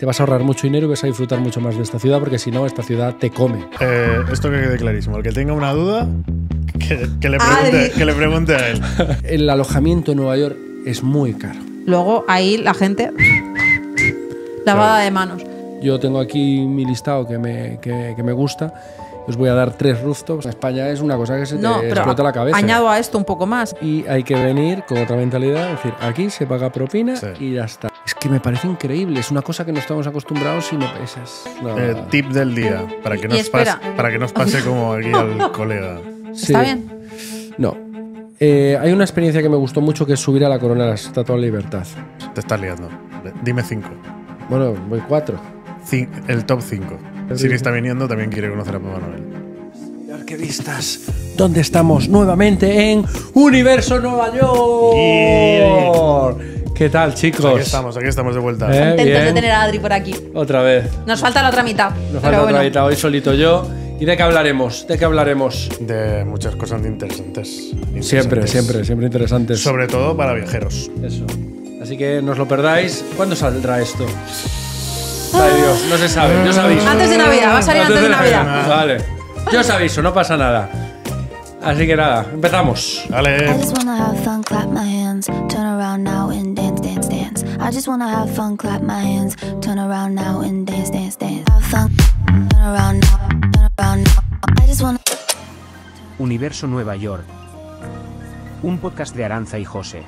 te vas a ahorrar mucho dinero y vas a disfrutar mucho más de esta ciudad porque si no, esta ciudad te come. Eh, esto que quede clarísimo. El que tenga una duda, que, que le, pregunte, que le pregunte a él. El alojamiento en Nueva York es muy caro. Luego ahí la gente. Lavada de manos. Yo tengo aquí mi listado que me, que, que me gusta. Os voy a dar tres rooftops. España es una cosa que se te pero explota la cabeza. añado a esto un poco más. Y hay que venir con otra mentalidad, es decir, aquí se paga propina Sí. y ya está. Es que me parece increíble, es una cosa que no estamos acostumbrados y me esas. no. Eh, tip del día, para que, Y no os pase, para que no os pase como aquí al colega. Sí. ¿Está bien? No. Eh, hay una experiencia que me gustó mucho que es subir a la corona de la Estatua de la Libertad. Te estás liando. Dime cinco. Bueno, voy cuatro. Cin- el top 5. Siri está viniendo, también quiere conocer a Papá Noel. Arquevistas, ¿dónde estamos? Nuevamente en Universo Nueva York. ¿Qué tal, chicos? Aquí estamos, aquí estamos de vuelta. Eh, Contentos de bien. tener a Adri por aquí. Otra vez. Nos falta la otra mitad. Nos falta bueno. otra mitad. Hoy solito yo. ¿Y de qué hablaremos? ¿De qué hablaremos? De muchas cosas interesantes. Siempre, interesantes. siempre, siempre interesantes. Sobre todo para viajeros. Eso. Así que no os lo perdáis. ¿Cuándo saldrá esto? Ay Dios, no se sabe, yo os aviso. Antes de Navidad, va a salir antes de Navidad. Vale. Yo os aviso, no pasa nada. Así que nada, empezamos. I Vale. just wanna have fun, clap my hands, turn around now and dance, dance, dance. I just wanna have fun, clap my hands, turn around now and dance, dance, dance. Have fun, turn around now, turn around now. I just wanna. Universo Nueva York. Un podcast de Aranza y José.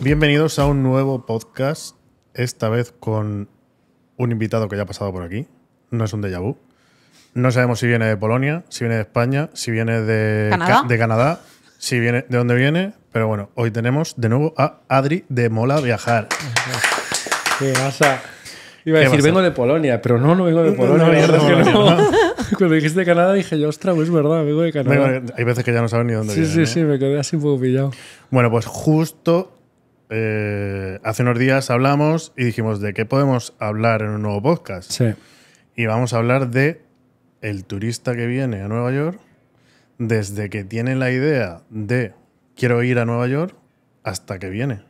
Bienvenidos a un nuevo podcast. Esta vez con un invitado que ya ha pasado por aquí. No es un déjà vu. No sabemos si viene de Polonia, si viene de España, si viene de ¿Canadá? Ca- de Canadá, si viene de dónde viene. Pero bueno, hoy tenemos de nuevo a Adri de Mola Viajar. ¿Qué pasa? Iba a ¿Qué decir, pasa? vengo de Polonia, pero no, no vengo de Polonia. no la vienes de verdad es que Polonia, no. Cuando dijiste Canadá dije yo, ostras, pues es verdad, vengo de Canadá. Vengo- hay veces que ya no saben ni dónde sí, vienen. sí, ¿eh? sí, me quedé así un poco pillado. Bueno, pues justo eh, hace unos días hablamos y dijimos de qué podemos hablar en un nuevo podcast. Sí. Y vamos a hablar de el turista que viene a Nueva York desde que tiene la idea de quiero ir a Nueva York hasta que viene.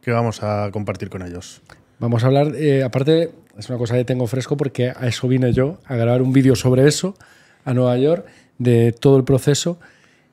¿Qué vamos a compartir con ellos? Vamos a hablar, eh, aparte, es una cosa que tengo fresco porque a eso vine yo, a grabar un vídeo sobre eso, a Nueva York, de todo el proceso,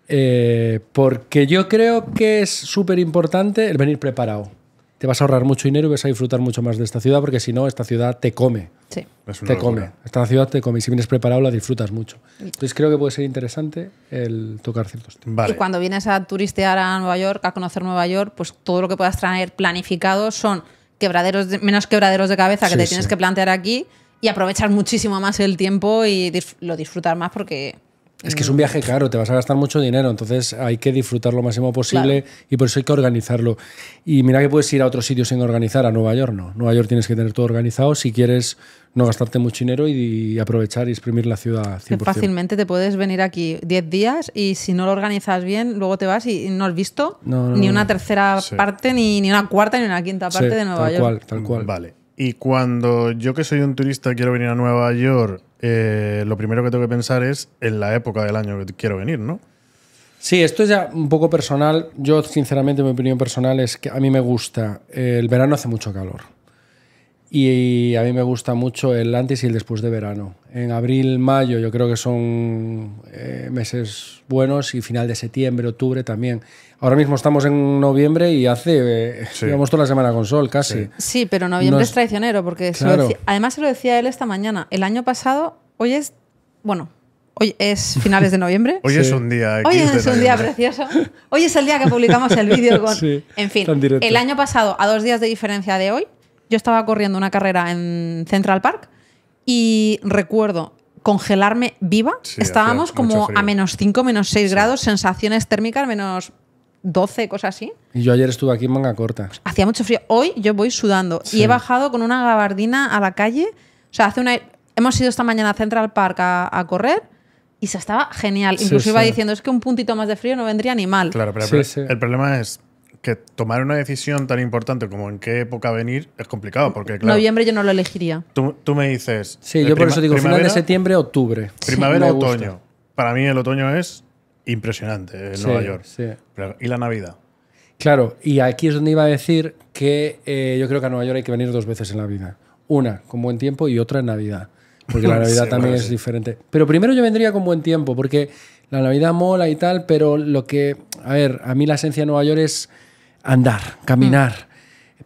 eh, porque yo creo que es súper importante el venir preparado. Te vas a ahorrar mucho dinero y vas a disfrutar mucho más de esta ciudad porque si no, esta ciudad te come. Sí. Te locura. come. Esta ciudad te come y si vienes preparado la disfrutas mucho. Entonces creo que puede ser interesante el tocar ciertos temas. Vale. Y cuando vienes a turistear a Nueva York, a conocer Nueva York, pues todo lo que puedas traer planificado son quebraderos de- menos quebraderos de cabeza que Sí, te tienes sí. que plantear aquí y aprovechar muchísimo más el tiempo y lo disfrutar más porque Es que es un viaje caro, te vas a gastar mucho dinero, entonces hay que disfrutar lo máximo posible y por eso hay que organizarlo. Y mira que puedes ir a otros sitios sin organizar, a Nueva York no. Nueva York tienes que tener todo organizado si quieres no gastarte mucho dinero y, y aprovechar y exprimir la ciudad 100%. que fácilmente te puedes venir aquí 10 días y si no lo organizas bien, luego te vas y no has visto No, no, ni no. una tercera Sí. parte, ni, ni una cuarta, ni una quinta parte Sí, de Nueva tal York. cual, tal cual. Vale. Y cuando yo que soy un turista quiero venir a Nueva York, eh, lo primero que tengo que pensar es en la época del año que quiero venir, ¿no? Sí, esto es ya un poco personal. Yo, sinceramente, mi opinión personal es que a mí me gusta. El verano hace mucho calor. Y a mí me gusta mucho el antes y el después de verano. En abril, mayo, yo creo que son eh, meses buenos y final de septiembre, octubre también. Ahora mismo estamos en noviembre y hace. eh, Sí. llevamos toda la semana con sol, casi. Sí, pero noviembre No es es- traicionero porque se lo Claro. decía- además se lo decía él esta mañana. El año pasado, hoy es, bueno, hoy es finales de noviembre. Hoy Sí. es un día Hoy es un día precioso. Hoy es el día que publicamos el vídeo con... Sí, en fin, el año pasado, a dos días de diferencia de hoy, yo estaba corriendo una carrera en Central Park y recuerdo congelarme viva. Sí, Estábamos como a menos 5, menos 6 grados, sensaciones térmicas menos 12, cosas así. Y yo ayer estuve aquí en manga corta. Hacía mucho frío. Hoy yo voy sudando Sí. y he bajado con una gabardina a la calle. O sea, hace una... hemos ido esta mañana a Central Park a, a correr y se estaba genial. Sí, Incluso iba sí. diciendo, es que un puntito más de frío no vendría ni mal. Claro, pero el problema es que tomar una decisión tan importante como en qué época venir es complicado, porque claro, Noviembre yo no lo elegiría. tú, tú me dices... Sí, yo por eso digo final de septiembre, octubre. Primavera, gusta. otoño. Para mí el otoño es impresionante en Sí, Nueva York. sí. Pero- ¿Y la Navidad? Claro, y aquí es donde iba a decir que eh, yo creo que a Nueva York hay que venir dos veces en la vida. Una, con buen tiempo y otra en Navidad. Porque la Navidad Sí, también bueno, es sí. diferente. Pero primero yo vendría con buen tiempo, porque la Navidad mola y tal, pero lo que, a ver, a mí la esencia de Nueva York es andar, caminar,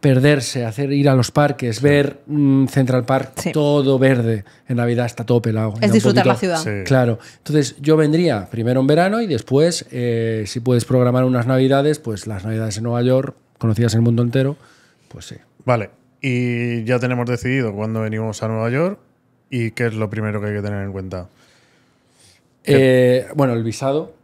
perderse, hacer ir a los parques, ver mm, Central Park Sí. todo verde. En Navidad está todo pelado. Es disfrutar la ciudad. Sí. Claro. Entonces yo vendría primero en verano y después, eh, si puedes programar unas Navidades, pues las Navidades en Nueva York, conocidas en el mundo entero, pues sí. Vale. Y ya tenemos decidido cuándo venimos a Nueva York y qué es lo primero que hay que tener en cuenta. Eh, bueno, el visado.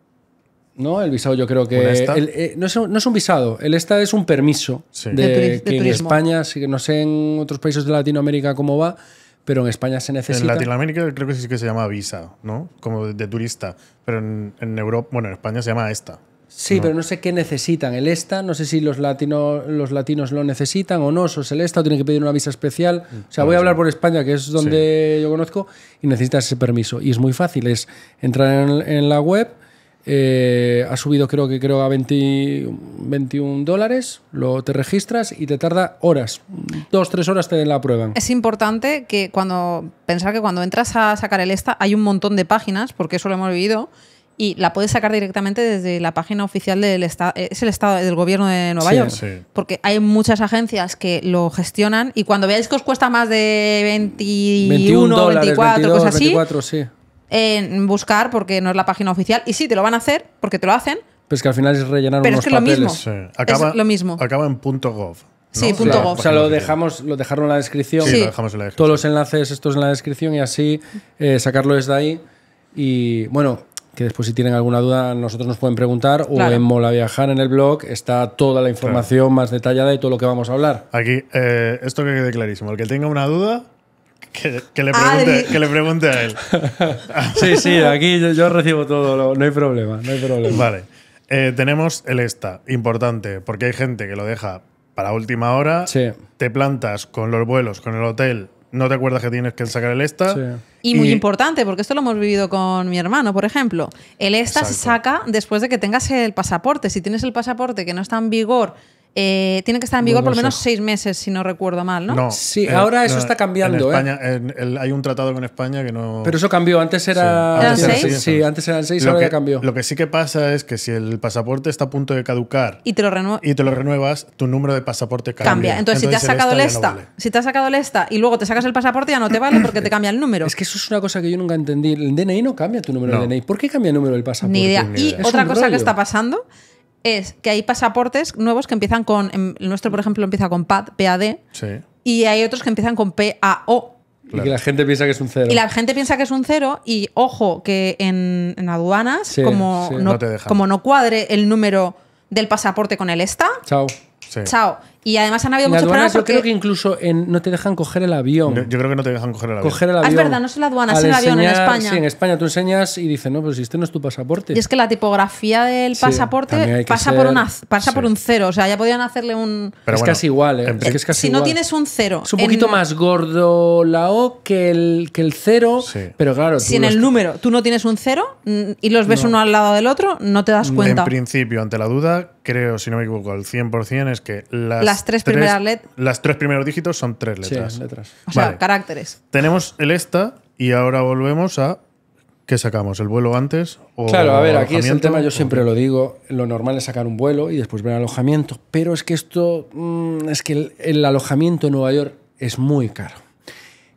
¿No? El visado yo creo ¿Un que... El- eh, no, es un, no es un visado, el ESTA es un permiso Sí. de, De turi- de que en. España, sí que no sé en otros países de Latinoamérica cómo va, pero en España se En necesita. Latinoamérica creo que sí que se llama visa, ¿no? Como de, de turista. Pero en, en Europa, bueno, en España se llama esta. Sí, pero no sé qué necesitan. El ESTA, no sé si los, latino, los latinos lo necesitan o no, o es el ESTA o tienen que pedir una visa especial. O sea, voy a hablar por España, que es donde yo conozco, y necesitas ese permiso. Y es muy fácil, es entrar en, en la web, eh, ha subido creo que creo a 20 21 dólares, lo, te registras y te tarda horas, dos, tres horas te la aprueban. Es importante que cuando pensar que cuando entras a sacar el ESTA hay un montón de páginas, porque eso lo hemos vivido, y la puedes sacar directamente desde la página oficial del Estado, es el Estado del gobierno de Nueva Sí. York. Sí. Porque hay muchas agencias que lo gestionan y cuando veáis que os cuesta más de 21, 21 dólares, 24, 22, cosas así, 24, sí. En buscar porque no es la página oficial. Y sí, te lo van a hacer porque te lo hacen, Pues que al final es rellenar Pero unos es que lo mismo. Sí. Acaba, lo mismo. Acaba en punto .gov. Sí, punto La gov. O sea, lo dejamos, lo dejaron en la descripción. Sí, Sí. lo dejamos en la Todos descripción. los enlaces estos en la descripción y así eh, sacarlo desde ahí. Y bueno, que después si tienen alguna duda nosotros nos pueden preguntar Claro. o en Mola Viajar en el blog está toda la información más detallada de todo lo que vamos a hablar. Aquí, eh, esto que quede clarísimo. El que tenga una duda, que, que le, pregunte, que le pregunte a él. Sí, sí, aquí yo, yo recibo todo, lo- no hay problema, no hay problema. Vale. Eh, tenemos el esta, importante, porque hay gente que lo deja para última hora. Sí. Te plantas con los vuelos, con el hotel, no te acuerdas que tienes que sacar el esta. Sí. Y muy importante, porque esto lo hemos vivido con mi hermano, por ejemplo. El ESTA se saca después de que tengas el pasaporte. Si tienes el pasaporte que no está en vigor, eh, tiene que estar en vigor por lo menos seis meses, si no recuerdo mal, ¿no? No. Sí, ahora eso está cambiando, En ¿eh? España, en el- hay un tratado con España que no. Pero eso cambió, antes era... Sí. ¿Eran antes seis? Sí, antes eran seis, lo ahora que, ya cambió. Lo que sí que pasa es que si el pasaporte está a punto de caducar Y te lo renueva. y te lo renuevas, tu número de pasaporte cambia. Cambia. Entonces, si te has sacado el ESTA, ya no vale. si te has sacado el ESTA y luego te sacas el pasaporte, ya no te vale porque te cambia el número. Es que eso es una cosa que yo nunca entendí. El DNI no cambia tu número No. de DNI. ¿Por qué cambia el número del pasaporte? Ni idea. ni Y idea. Otra cosa rollo. que está pasando es que hay pasaportes nuevos que empiezan con. El nuestro, por ejemplo, empieza con PAD, PAD, Sí. y hay otros que empiezan con PAO. Y que la gente piensa que es un cero. Y la gente piensa que es un cero y ojo que en, en aduanas, Sí, como, sí. no, No te dejan. como no cuadre el número del pasaporte con el ESTA, Chao. sí. chao. Y además han habido En muchos aduanas problemas yo porque creo que incluso en- no te dejan coger el avión. Yo, yo creo que no te dejan coger el avión. coger el Ah, avión. es verdad, no es la aduana, es el avión en España. Sí, en España tú enseñas y dicen, no, pero si este no es tu pasaporte. Y es que la tipografía del pasaporte pasa, ser- por, una, pasa por un cero. O sea, ya podían hacerle un. Pero es bueno, casi igual, ¿eh? en Es que es casi si no tienes un cero. Es un poquito en- más gordo la O que el, que el cero, Sí. pero claro, Si en los- el número tú no tienes un cero y los ves uno al lado del otro, no te das cuenta. En principio, ante la duda, creo, si no me equivoco, al 100% es que las, Las tres primeras let- Las tres primeros dígitos son tres Sí, letras. letras. O sea, Vale. caracteres. Tenemos el esta y ahora volvemos a. ¿Qué sacamos? ¿El vuelo antes? O Claro, a ver, aquí es el tema, yo ¿O siempre lo digo, lo normal es sacar un vuelo y después ver alojamiento, pero es que esto, mm, es que el, el alojamiento en Nueva York es muy caro.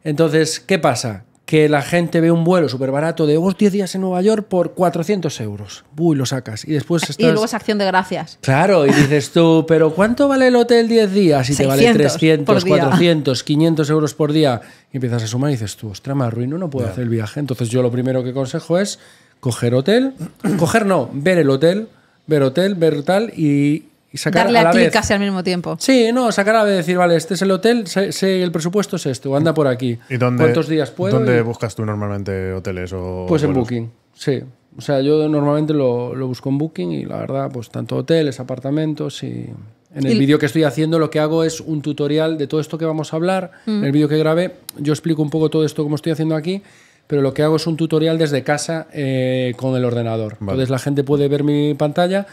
Entonces, ¿qué pasa? Que la gente ve un vuelo súper barato de oh, 10 días en Nueva York por 400 euros. Uy, lo sacas. Y después estás... Y luego es acción de gracias. Claro, y dices tú, pero ¿cuánto vale el hotel 10 días? Y te vale 600 300, por día. 400, 500 euros por día. Y empiezas a sumar y dices tú, ostras, me arruino, no puedo hacer el viaje. Entonces yo lo primero que aconsejo es coger hotel, coger no, ver el hotel, ver hotel, ver tal y, y sacar Darle a la a clic vez. casi al mismo tiempo. Sí, no, sacar a la vez, decir, vale, este es el hotel, sé, sé el presupuesto es este, o anda por aquí. ¿Y dónde, ¿Cuántos días puedo? ¿Dónde Y- buscas tú normalmente hoteles o pues en vuelos? Booking, sí. O sea, yo normalmente lo, lo busco en Booking y la verdad, pues tanto hoteles, apartamentos y... En el Y- vídeo que estoy haciendo lo que hago es un tutorial de todo esto que vamos a hablar. Mm. En el vídeo que grabé yo explico un poco todo esto como estoy haciendo aquí, pero lo que hago es un tutorial desde casa eh, con el ordenador. Entonces la gente puede ver mi pantalla,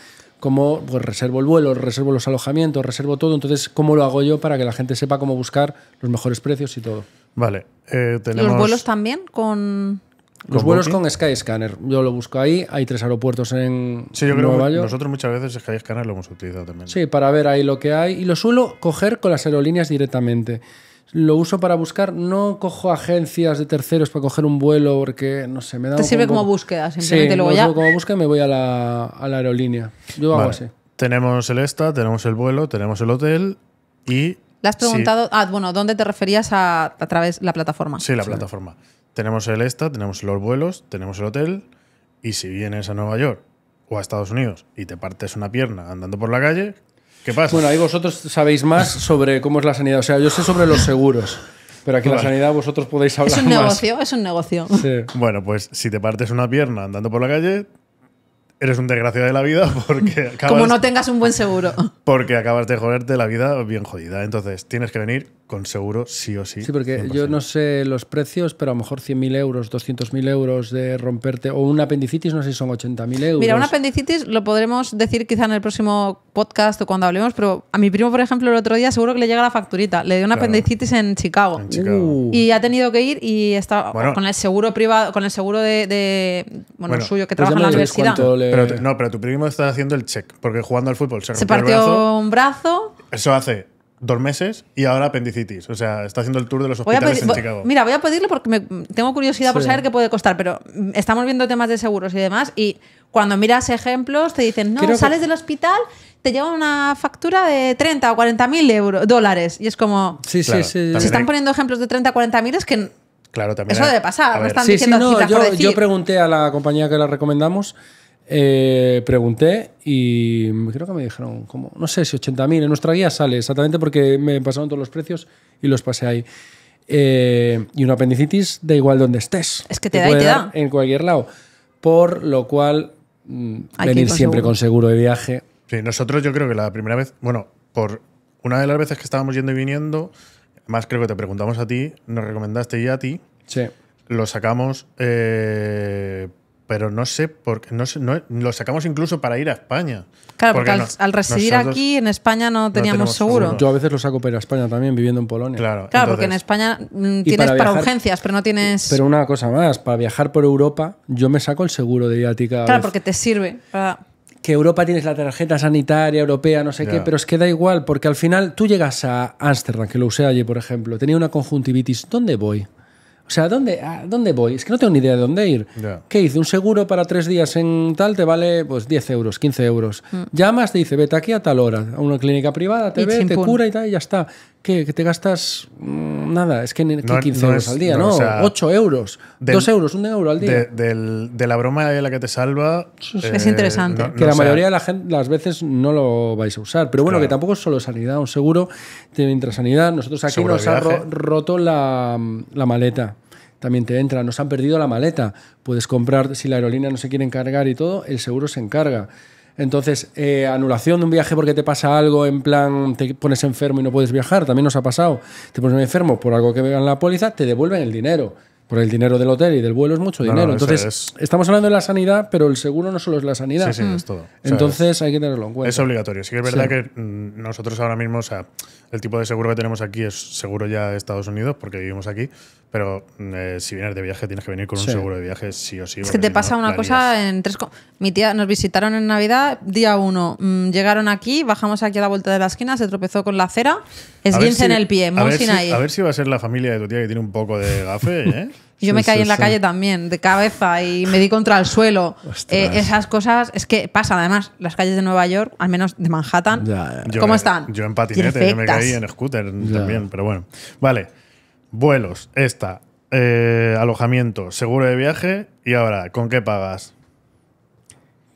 cómo pues, reservo el vuelo, reservo los alojamientos, reservo todo. Entonces, ¿cómo lo hago yo para que la gente sepa cómo buscar los mejores precios y todo? Vale, eh, tenemos... ¿Los vuelos también con...? Los ¿Con vuelos Booking? con Skyscanner. Yo lo busco ahí. Hay tres aeropuertos en Sí, yo creo Nueva que York. nosotros muchas veces Skyscanner lo hemos utilizado también. Sí, para ver ahí lo que hay. Y lo suelo coger con las aerolíneas directamente. Lo uso para buscar, no cojo agencias de terceros para coger un vuelo porque, no sé, me da Te sirve como búsqueda, simplemente. Sí, luego lo ya... como búsqueda y me voy a la, a la aerolínea. Yo hago así. Tenemos el ESTA, tenemos el vuelo, tenemos el hotel y... Le has sí, preguntado... Ah, bueno, ¿dónde te referías a, a través de la plataforma? Sí, la plataforma. Tenemos el ESTA, tenemos los vuelos, tenemos el hotel y si vienes a Nueva York o a Estados Unidos y te partes una pierna andando por la calle, ¿qué pasa? Bueno, ahí vosotros sabéis más sobre cómo es la sanidad. O sea, yo sé sobre los seguros, pero aquí la sanidad vosotros podéis hablar Es un más. negocio, es un negocio. Sí. Bueno, pues si te partes una pierna andando por la calle, eres un desgraciado de la vida porque acabas, Como no tengas un buen seguro. porque acabas de joderte la vida bien jodida. Entonces tienes que venir con seguro sí o sí. Sí, porque 100%. yo no sé los precios, pero a lo mejor 100.000 euros, 200.000 euros de romperte, o un apendicitis, no sé si son 80.000 euros. Mira, un apendicitis lo podremos decir quizá en el próximo podcast o cuando hablemos, pero a mi primo, por ejemplo, el otro día seguro que le llega la facturita. Le dio una Claro. apendicitis en Chicago. En Chicago. Uh. Y ha tenido que ir y está Bueno. con el seguro privado, con el seguro de, de- bueno, Bueno, suyo que Pues trabaja en la universidad. le- Pero, no, pero tu primo está haciendo el check, porque jugando al fútbol se Se el partió brazo. un brazo. Eso hace dos meses y ahora apendicitis. O sea, está haciendo el tour de los hospitales en Chicago. mira, voy a pedirle porque me- tengo curiosidad por Sí. saber qué puede costar, pero mm, estamos viendo temas de seguros y demás y cuando miras ejemplos te dicen, no, Creo que- sales del hospital, te llega una factura de 30 o 40 mil euros, dólares. Y es como, Sí, Claro, sí, sí. se están hay- poniendo ejemplos de 30 o 40 mil, es que Claro, también. Eso hay- debe pasar, no están- Sí, sí, diciendo no, cifras yo, por decir. yo pregunté a la compañía que la recomendamos, eh, pregunté y creo que me dijeron, como, no sé si 80.000, en nuestra guía sale exactamente porque me pasaron todos los precios y los pasé ahí. Eh, y un apendicitis da igual donde estés. Es que te da y te dar da. En cualquier lado. Por lo cual, mm, Hay venir ir con siempre seguro. con seguro de viaje. Sí, nosotros yo creo que la primera vez, bueno, por una de las veces que estábamos yendo y viniendo, más creo que te preguntamos a ti, nos recomendaste y a ti, Sí. lo sacamos, eh, pero no sé por qué, no sé, no- lo sacamos incluso para ir a España. Claro, porque, al, no- al residir aquí en España no teníamos seguro. seguro. Yo a veces lo saco para ir a España también, viviendo en Polonia. Claro, Claro, porque en España mm, tienes para para, viajar- urgencias, pero no tienes. Pero una cosa más, para viajar por Europa, yo me saco el seguro de IATI cada claro, vez. porque te sirve. para- que Europa tienes la tarjeta sanitaria europea, no sé qué, pero es que da igual, porque al final tú llegas a Ámsterdam, que lo usé allí, por ejemplo, tenía una conjuntivitis, ¿dónde voy? O sea, ¿dónde, a dónde voy? Es que no tengo ni idea de dónde ir. ¿Qué hice? Un seguro para tres días en tal te vale pues 10 euros, 15 euros. Mm. Llamas, te dice, vete aquí a tal hora, a una clínica privada, te Y ve, te cura y tal, y ya está. ¿Qué? ¿Que te gastas mm, nada? Es que ni que No- 15 no euros es- al día, no, ¿no? o sea, 8 euros, del- 2 euros, un euro al día. de, del- de la broma de la que te salva. eh, Es interesante. no- que no, la o sea, mayoría de la gente, las veces no lo vais a usar. Pero bueno, Claro. que tampoco es solo sanidad. Un seguro de intrasanidad. Nosotros aquí Seguro nos ha ro- roto la, la maleta. También te entra. Nos han perdido la maleta. Puedes comprar, si la aerolínea no se quiere encargar y todo, el seguro se encarga. Entonces, eh, anulación de un viaje porque te pasa algo, en plan, te pones enfermo y no puedes viajar, también nos ha pasado. Te pones enfermo por algo que vea en la póliza, te devuelven el dinero. Por el dinero del hotel y del vuelo es mucho No, dinero. no, Entonces, es- estamos hablando de la sanidad, pero el seguro no solo es la sanidad. Sí, sí, es todo. O sea, Entonces hay que tenerlo en cuenta. Es obligatorio. Sí que es verdad Sí. que mm, nosotros ahora mismo, o sea, el tipo de seguro que tenemos aquí es seguro ya de Estados Unidos porque vivimos aquí, pero eh, si vienes de viaje tienes que venir con un seguro de viaje sí o sí. Es que te si pasa no, una cosa lías. en tres. co- Mi tía nos visitaron en Navidad, día uno. mm, llegaron aquí, bajamos aquí a la vuelta de la esquina, se tropezó con la acera, esguince si- en el pie, a ver, si, a ver si va a ser la familia de tu tía que tiene un poco de gafe, ¿eh? Y yo me caí sí, en la sí. calle también, de cabeza, y me di contra el suelo. Eh, esas cosas, es que pasan además, las calles de Nueva York, al menos de Manhattan, Ya, ya. Yo ¿cómo están? Yo en patinete, yo me caí en scooter también, pero bueno. Vale, vuelos, esta, eh, alojamiento, seguro de viaje y ahora, ¿con qué pagas?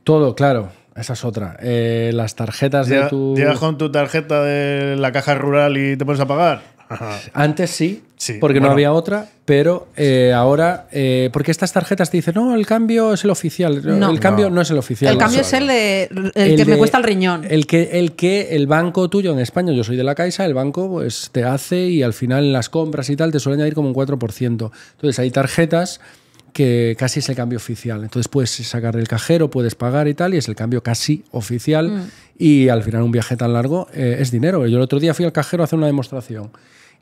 Todo, claro. Esa es otra. Eh, las tarjetas de tu. ¿Llegas con tu tarjeta de la caja rural y te pones a pagar? Antes sí, Sí, porque no bueno. había otra, pero eh, ahora. eh, porque estas tarjetas te dicen, no, el cambio es el oficial. No. El cambio No. no, es el oficial. el cambio es el, de, el, El que me de- cuesta el riñón. El que, el que el banco tuyo en España, yo soy de la Caixa, el banco pues te hace y al final en las compras y tal te suelen añadir como un 4%. Entonces hay tarjetas que casi es el cambio oficial. Entonces puedes sacar del cajero, puedes pagar y tal, y es el cambio casi oficial. Mm. Y al final un viaje tan largo eh, es dinero. Yo el otro día fui al cajero a hacer una demostración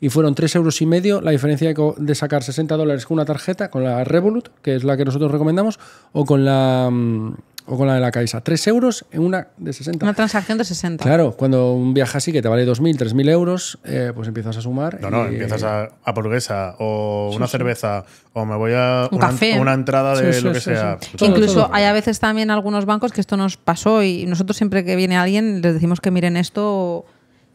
y fueron 3 euros y medio la diferencia de, sacar 60 dólares con una tarjeta, con la Revolut, que es la que nosotros recomendamos, o con la, mm, o con la de la Caixa. 3 euros en una de 60. Una transacción de 60. Claro, cuando un viaje así que te vale 2.000, 3.000 euros, eh, pues empiezas a sumar. No, no, y- empiezas a hamburguesa o una cerveza o me voy a Un una, café. una entrada de Sí, sí, lo que sí, sea. sí. Todo, Incluso todo. hay a veces también algunos bancos que esto nos pasó y nosotros siempre que viene alguien les decimos que miren esto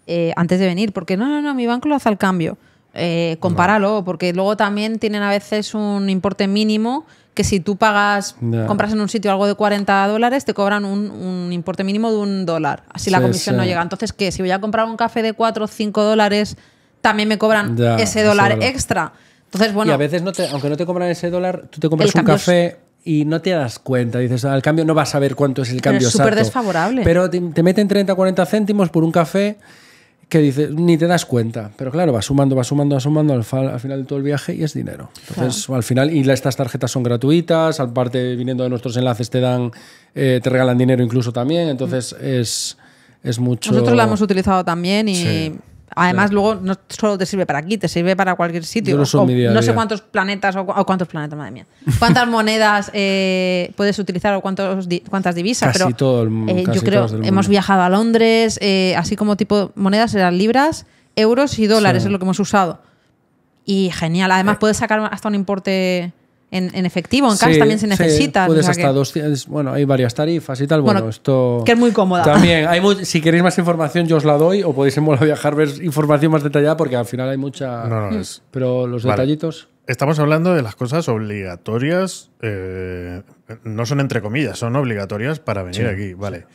eh, antes de venir, porque no, no, no, mi banco lo hace al cambio. Eh, compáralo, porque luego también tienen a veces un importe mínimo que si tú pagas, compras en un sitio algo de 40 dólares, te cobran un, un importe mínimo de un dólar. Así la Sí, comisión no sí. llega. Entonces, que si voy a comprar un café de 4 o 5 dólares, también me cobran ese ese dólar dólar. extra. Entonces, bueno, y a veces, no te, aunque no te cobran ese dólar, tú te compras un cambio es- café y no te das cuenta. Dices, al cambio no vas a ver cuánto es el Pero cambio es súper desfavorable. Pero te, te meten 30 o 40 céntimos por un café que dices, ni te das cuenta. Pero claro, vas sumando, vas sumando, vas sumando al, fa- al final de todo el viaje y es dinero. Entonces, al final, y la- estas tarjetas son gratuitas, aparte viniendo de nuestros enlaces te dan, eh, te regalan dinero incluso también. Entonces, es, es mucho. Nosotros la hemos utilizado también y Sí, además luego no solo te sirve para aquí, te sirve para cualquier sitio. Yo O no sé cuántos planetas o, cu- o cuántos planetas, madre mía. Cuántas monedas eh, puedes utilizar o cuántos di- cuántas divisas. Casi pero todo el- eh, casi yo creo hemos mundo. viajado a Londres, eh, así como tipo monedas eran libras, euros y dólares Sí. es lo que hemos usado. Y genial. Además puedes sacar hasta un importe en, en efectivo, en cash Sí, también si sí, necesitas. o puedes sea hasta que- 200. Bueno, hay varias tarifas y tal. Bueno, Bueno, esto. que es muy cómoda. También, hay mu- si queréis más información, yo os la doy. O podéis en Mola Viajar ver información más detallada, porque al final hay mucha. No, no, es- Pero los Vale. detallitos. Estamos hablando de las cosas obligatorias, eh, no son entre comillas, son obligatorias para venir aquí, vale.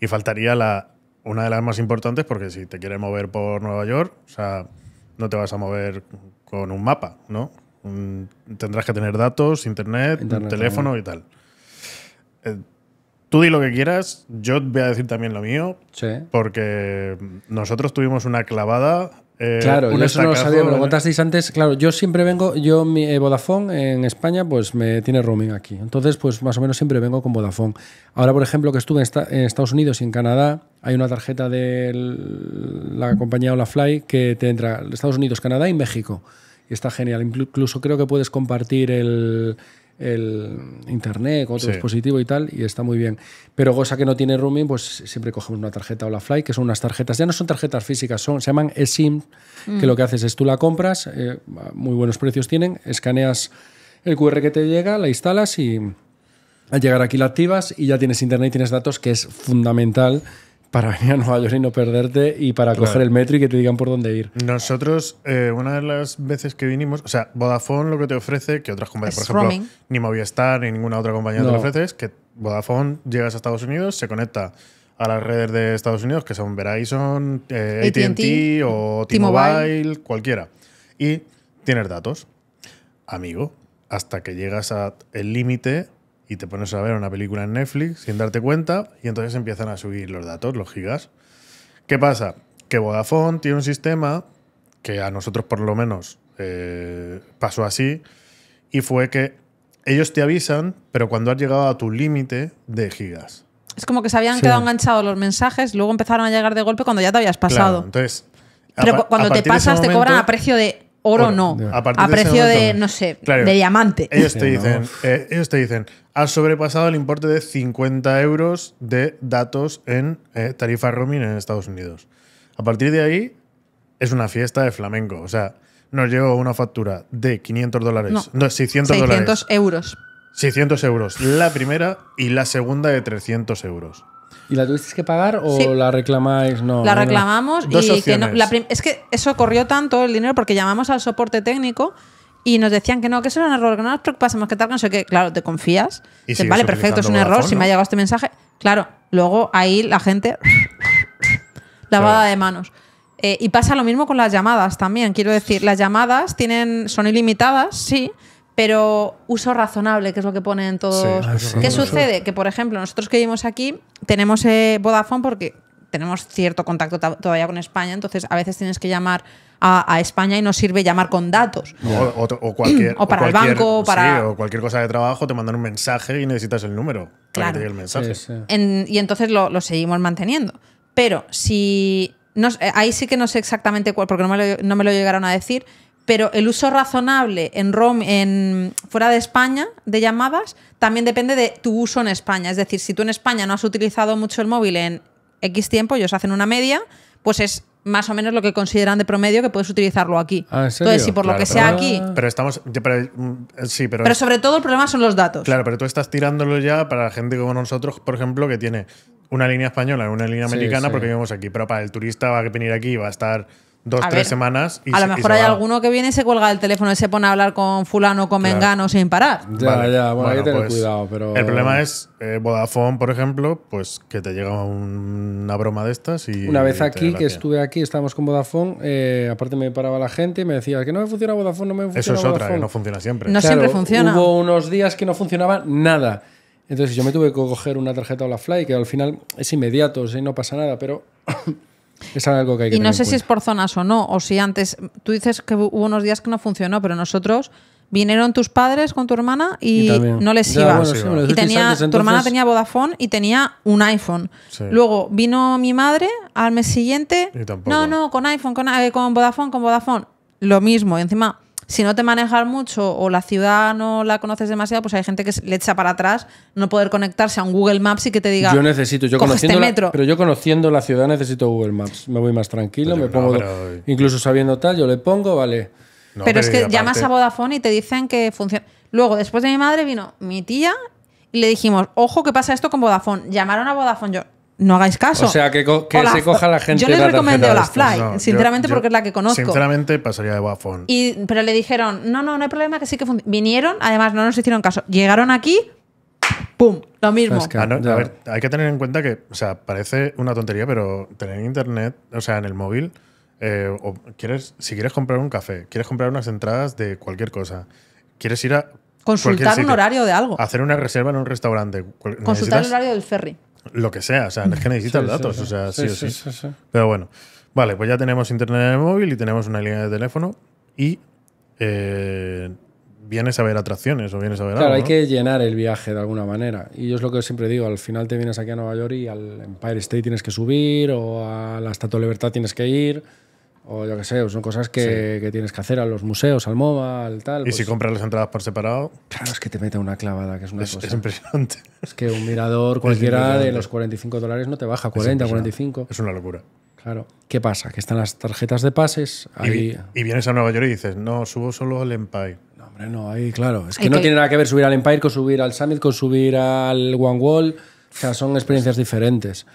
Y faltaría la una de las más importantes porque si te quieres mover por Nueva York, o sea, no te vas a mover con un mapa, ¿no? Un- tendrás que tener datos, internet, Internet, teléfono y tal. Eh, tú di lo que quieras, yo voy a decir también lo mío, Sí. porque nosotros tuvimos una clavada. eh, Claro, un yo eso no lo sabía, me lo contasteis antes. Claro, yo siempre vengo, yo mi eh, Vodafone en España, pues me tiene roaming aquí. Entonces, pues más o menos siempre vengo con Vodafone. Ahora, por ejemplo, que estuve en, esta- en Estados Unidos y en Canadá, hay una tarjeta de la compañía Olafly que te entra Estados Unidos, Canadá y México. Y está genial. Inclu- Incluso creo que puedes compartir el, el internet con otro Sí. dispositivo y tal, y está muy bien. Pero cosa que no tiene roaming, pues siempre cogemos una tarjeta Olafly, que son unas tarjetas, ya no son tarjetas físicas, son, se llaman eSIM, que lo que haces es tú la compras, eh, muy buenos precios tienen, escaneas el QR que te llega, la instalas y al llegar aquí la activas y ya tienes internet y tienes datos, que es fundamental para venir a Nueva York y no perderte y para Claro. coger el metro y que te digan por dónde ir. Nosotros, eh, una de las veces que vinimos, o sea, Vodafone lo que te ofrece, que otras compañías, Es por ejemplo, roaming. ni Movistar ni ninguna otra compañía te lo ofrece, es que Vodafone llegas a Estados Unidos, se conecta a las redes de Estados Unidos, que son Verizon, eh, AT&T, o T-Mobile. T-Mobile, cualquiera. Y tienes datos. Amigo, hasta que llegas al límite y te pones a ver una película en Netflix sin darte cuenta y entonces empiezan a subir los datos, los gigas. ¿Qué pasa? Que Vodafone tiene un sistema que a nosotros por lo menos eh, pasó así y fue que ellos te avisan, pero cuando has llegado a tu límite de gigas. Es como que se habían Sí. quedado enganchados los mensajes, luego empezaron a llegar de golpe cuando ya te habías Claro, pasado. entonces, Pero cuando te pasas te cobran a precio de oro, Bueno, no. a precio de, momento- no sé, Claro. de diamante. Ellos te dicen, ¿no? eh, ellos te dicen, has sobrepasado el importe de 50 euros de datos en eh, tarifa roaming en Estados Unidos. A partir de ahí es una fiesta de flamenco. O sea, nos llegó una factura de 500 dólares, No, no, 600, 600 dólares, euros. 600 euros la primera y la segunda de 300 euros. ¿Y la tuvisteis que pagar o Sí. la reclamáis? No, la no, no. reclamamos Dos y que no- la es que eso corrió tanto el dinero porque llamamos al soporte técnico y nos decían que no, que eso era un error, que no nos preocupásemos, que tal, que no sé qué. Claro, te confías. Y Dices, vale, perfecto, es un error, Vodafone, si me ¿no? ha llegado este mensaje. Claro, luego ahí la gente lavada Claro. de manos. Eh, y pasa lo mismo con las llamadas también. Quiero decir, las llamadas tienen, son ilimitadas, sí, pero uso razonable, que es lo que ponen todos. Sí, uso ¿Qué sucede? Que, por ejemplo, nosotros que vivimos aquí tenemos eh, Vodafone porque tenemos cierto contacto ta- todavía con España, entonces a veces tienes que llamar a, a España y no sirve llamar con datos. O, o- o cualquier, O para el cualquier- banco, sí, para- o cualquier cosa de trabajo, te mandan un mensaje y necesitas el número para Claro. que te llegue el mensaje. Sí, sí. En- y entonces lo, lo seguimos manteniendo. Pero si. No, ahí sí que no sé exactamente cuál, porque no me lo, no me lo llegaron a decir. Pero el uso razonable en, ROM, en fuera de España de llamadas también depende de tu uso en España. Es decir, si tú en España no has utilizado mucho el móvil en X tiempo, ellos hacen una media, pues es más o menos lo que consideran de promedio que puedes utilizarlo aquí. Ah, ¿en serio? Entonces, si por lo que sea aquí. Pero estamos. pero, mm, sí, pero. Pero sobre todo el problema son los datos. Claro, pero tú estás tirándolo ya para la gente como nosotros, por ejemplo, que tiene una línea española y una línea Sí, americana sí. porque vivimos aquí. Pero para el turista va a venir aquí y va a estar dos, A tres ver, semanas. Y a se- lo y mejor se hay va. alguno que viene y se cuelga del teléfono y se pone a hablar con fulano, con Claro. mengano sin parar. Ya, Vale, ya, bueno, hay que tener pues, cuidado, pero. El problema es eh, Vodafone, por ejemplo, pues que te llega un- una broma de estas y. Una vez aquí, que estuve aquí, estábamos con Vodafone, eh, aparte me paraba la gente y me decía que no me funciona Vodafone, no me funciona Eso es otra, Vodafone. que no funciona siempre. No siempre funciona. Hubo unos días que no funcionaba nada. Entonces yo me tuve que coger una tarjeta Fly que al final es inmediato, sí, no pasa nada, pero es algo que hay que Y no sé si es por zonas o no, o si antes, tú dices que hubo unos días que no funcionó, pero nosotros vinieron tus padres con tu hermana y, no les Ya, iba. bueno, sí, y tenía, antes, tu hermana tenía Vodafone y tenía un iPhone. Sí. Luego vino mi madre al mes siguiente. No, no, con iPhone, con, eh, con Vodafone, con Vodafone. Lo mismo. Y encima, si no te manejas mucho o la ciudad no la conoces demasiado, pues hay gente que le echa para atrás no poder conectarse a un Google Maps y que te diga. Yo necesito, yo "Coge conociendo este la- pero yo conociendo la ciudad necesito Google Maps. Me voy más tranquilo, Pero me no, pongo, pero- incluso sabiendo tal, yo le pongo, vale. No, pero es que aparte- llamas a Vodafone y te dicen que funciona. Luego, después de mi madre, vino mi tía y le dijimos, ojo, que pasa esto con Vodafone. Llamaron a Vodafone, yo, no hagáis caso. O sea, que co- que se coja la gente Yo les la recomendé estas. No, sinceramente, yo- yo porque es la que conozco. Sinceramente, pasaría de Vodafone. Y, pero le dijeron, no, no, no hay problema, que sí que funciona. Vinieron, además no nos hicieron caso. Llegaron aquí, ¡pum! Lo mismo. Es que- Ah, no, a ver, hay que tener en cuenta que, o sea, parece una tontería, pero tener internet, o sea, en el móvil, eh, o quieres, si quieres comprar un café, quieres comprar unas entradas de cualquier cosa, quieres ir a Consultar un horario de algo. hacer una reserva en un restaurante, Consultar el horario del ferry. Lo que sea, o sea, es que necesitas Sí, datos, sí. o sea, sí, Sí, o sí. Pero bueno, vale, pues ya tenemos internet en el móvil y tenemos una línea de teléfono y eh, vienes a ver atracciones o vienes a ver Claro, algo, hay que llenar el viaje de alguna manera. Y yo es lo que siempre digo, al final te vienes aquí a Nueva York y al Empire State tienes que subir, o a la Estatua de Libertad tienes que ir, o yo qué sé, son cosas que, que tienes que hacer a los museos, al MoMA, al tal. Y pues, si compras las entradas por separado, Claro, es que te mete una clavada, que es una es, cosa. es impresionante. Es que un mirador cualquiera de los 45 dólares no te baja, Es 40, impresionante. 45. Es una locura. Claro. ¿Qué pasa? Que están las tarjetas de pases. Y, Ahí. y vienes a Nueva York y dices, no, subo solo al Empire. No, hombre, no, ahí, claro. Es que no que- tiene nada que ver subir al Empire con subir al Summit, con subir al One Wall. O sea, son experiencias diferentes.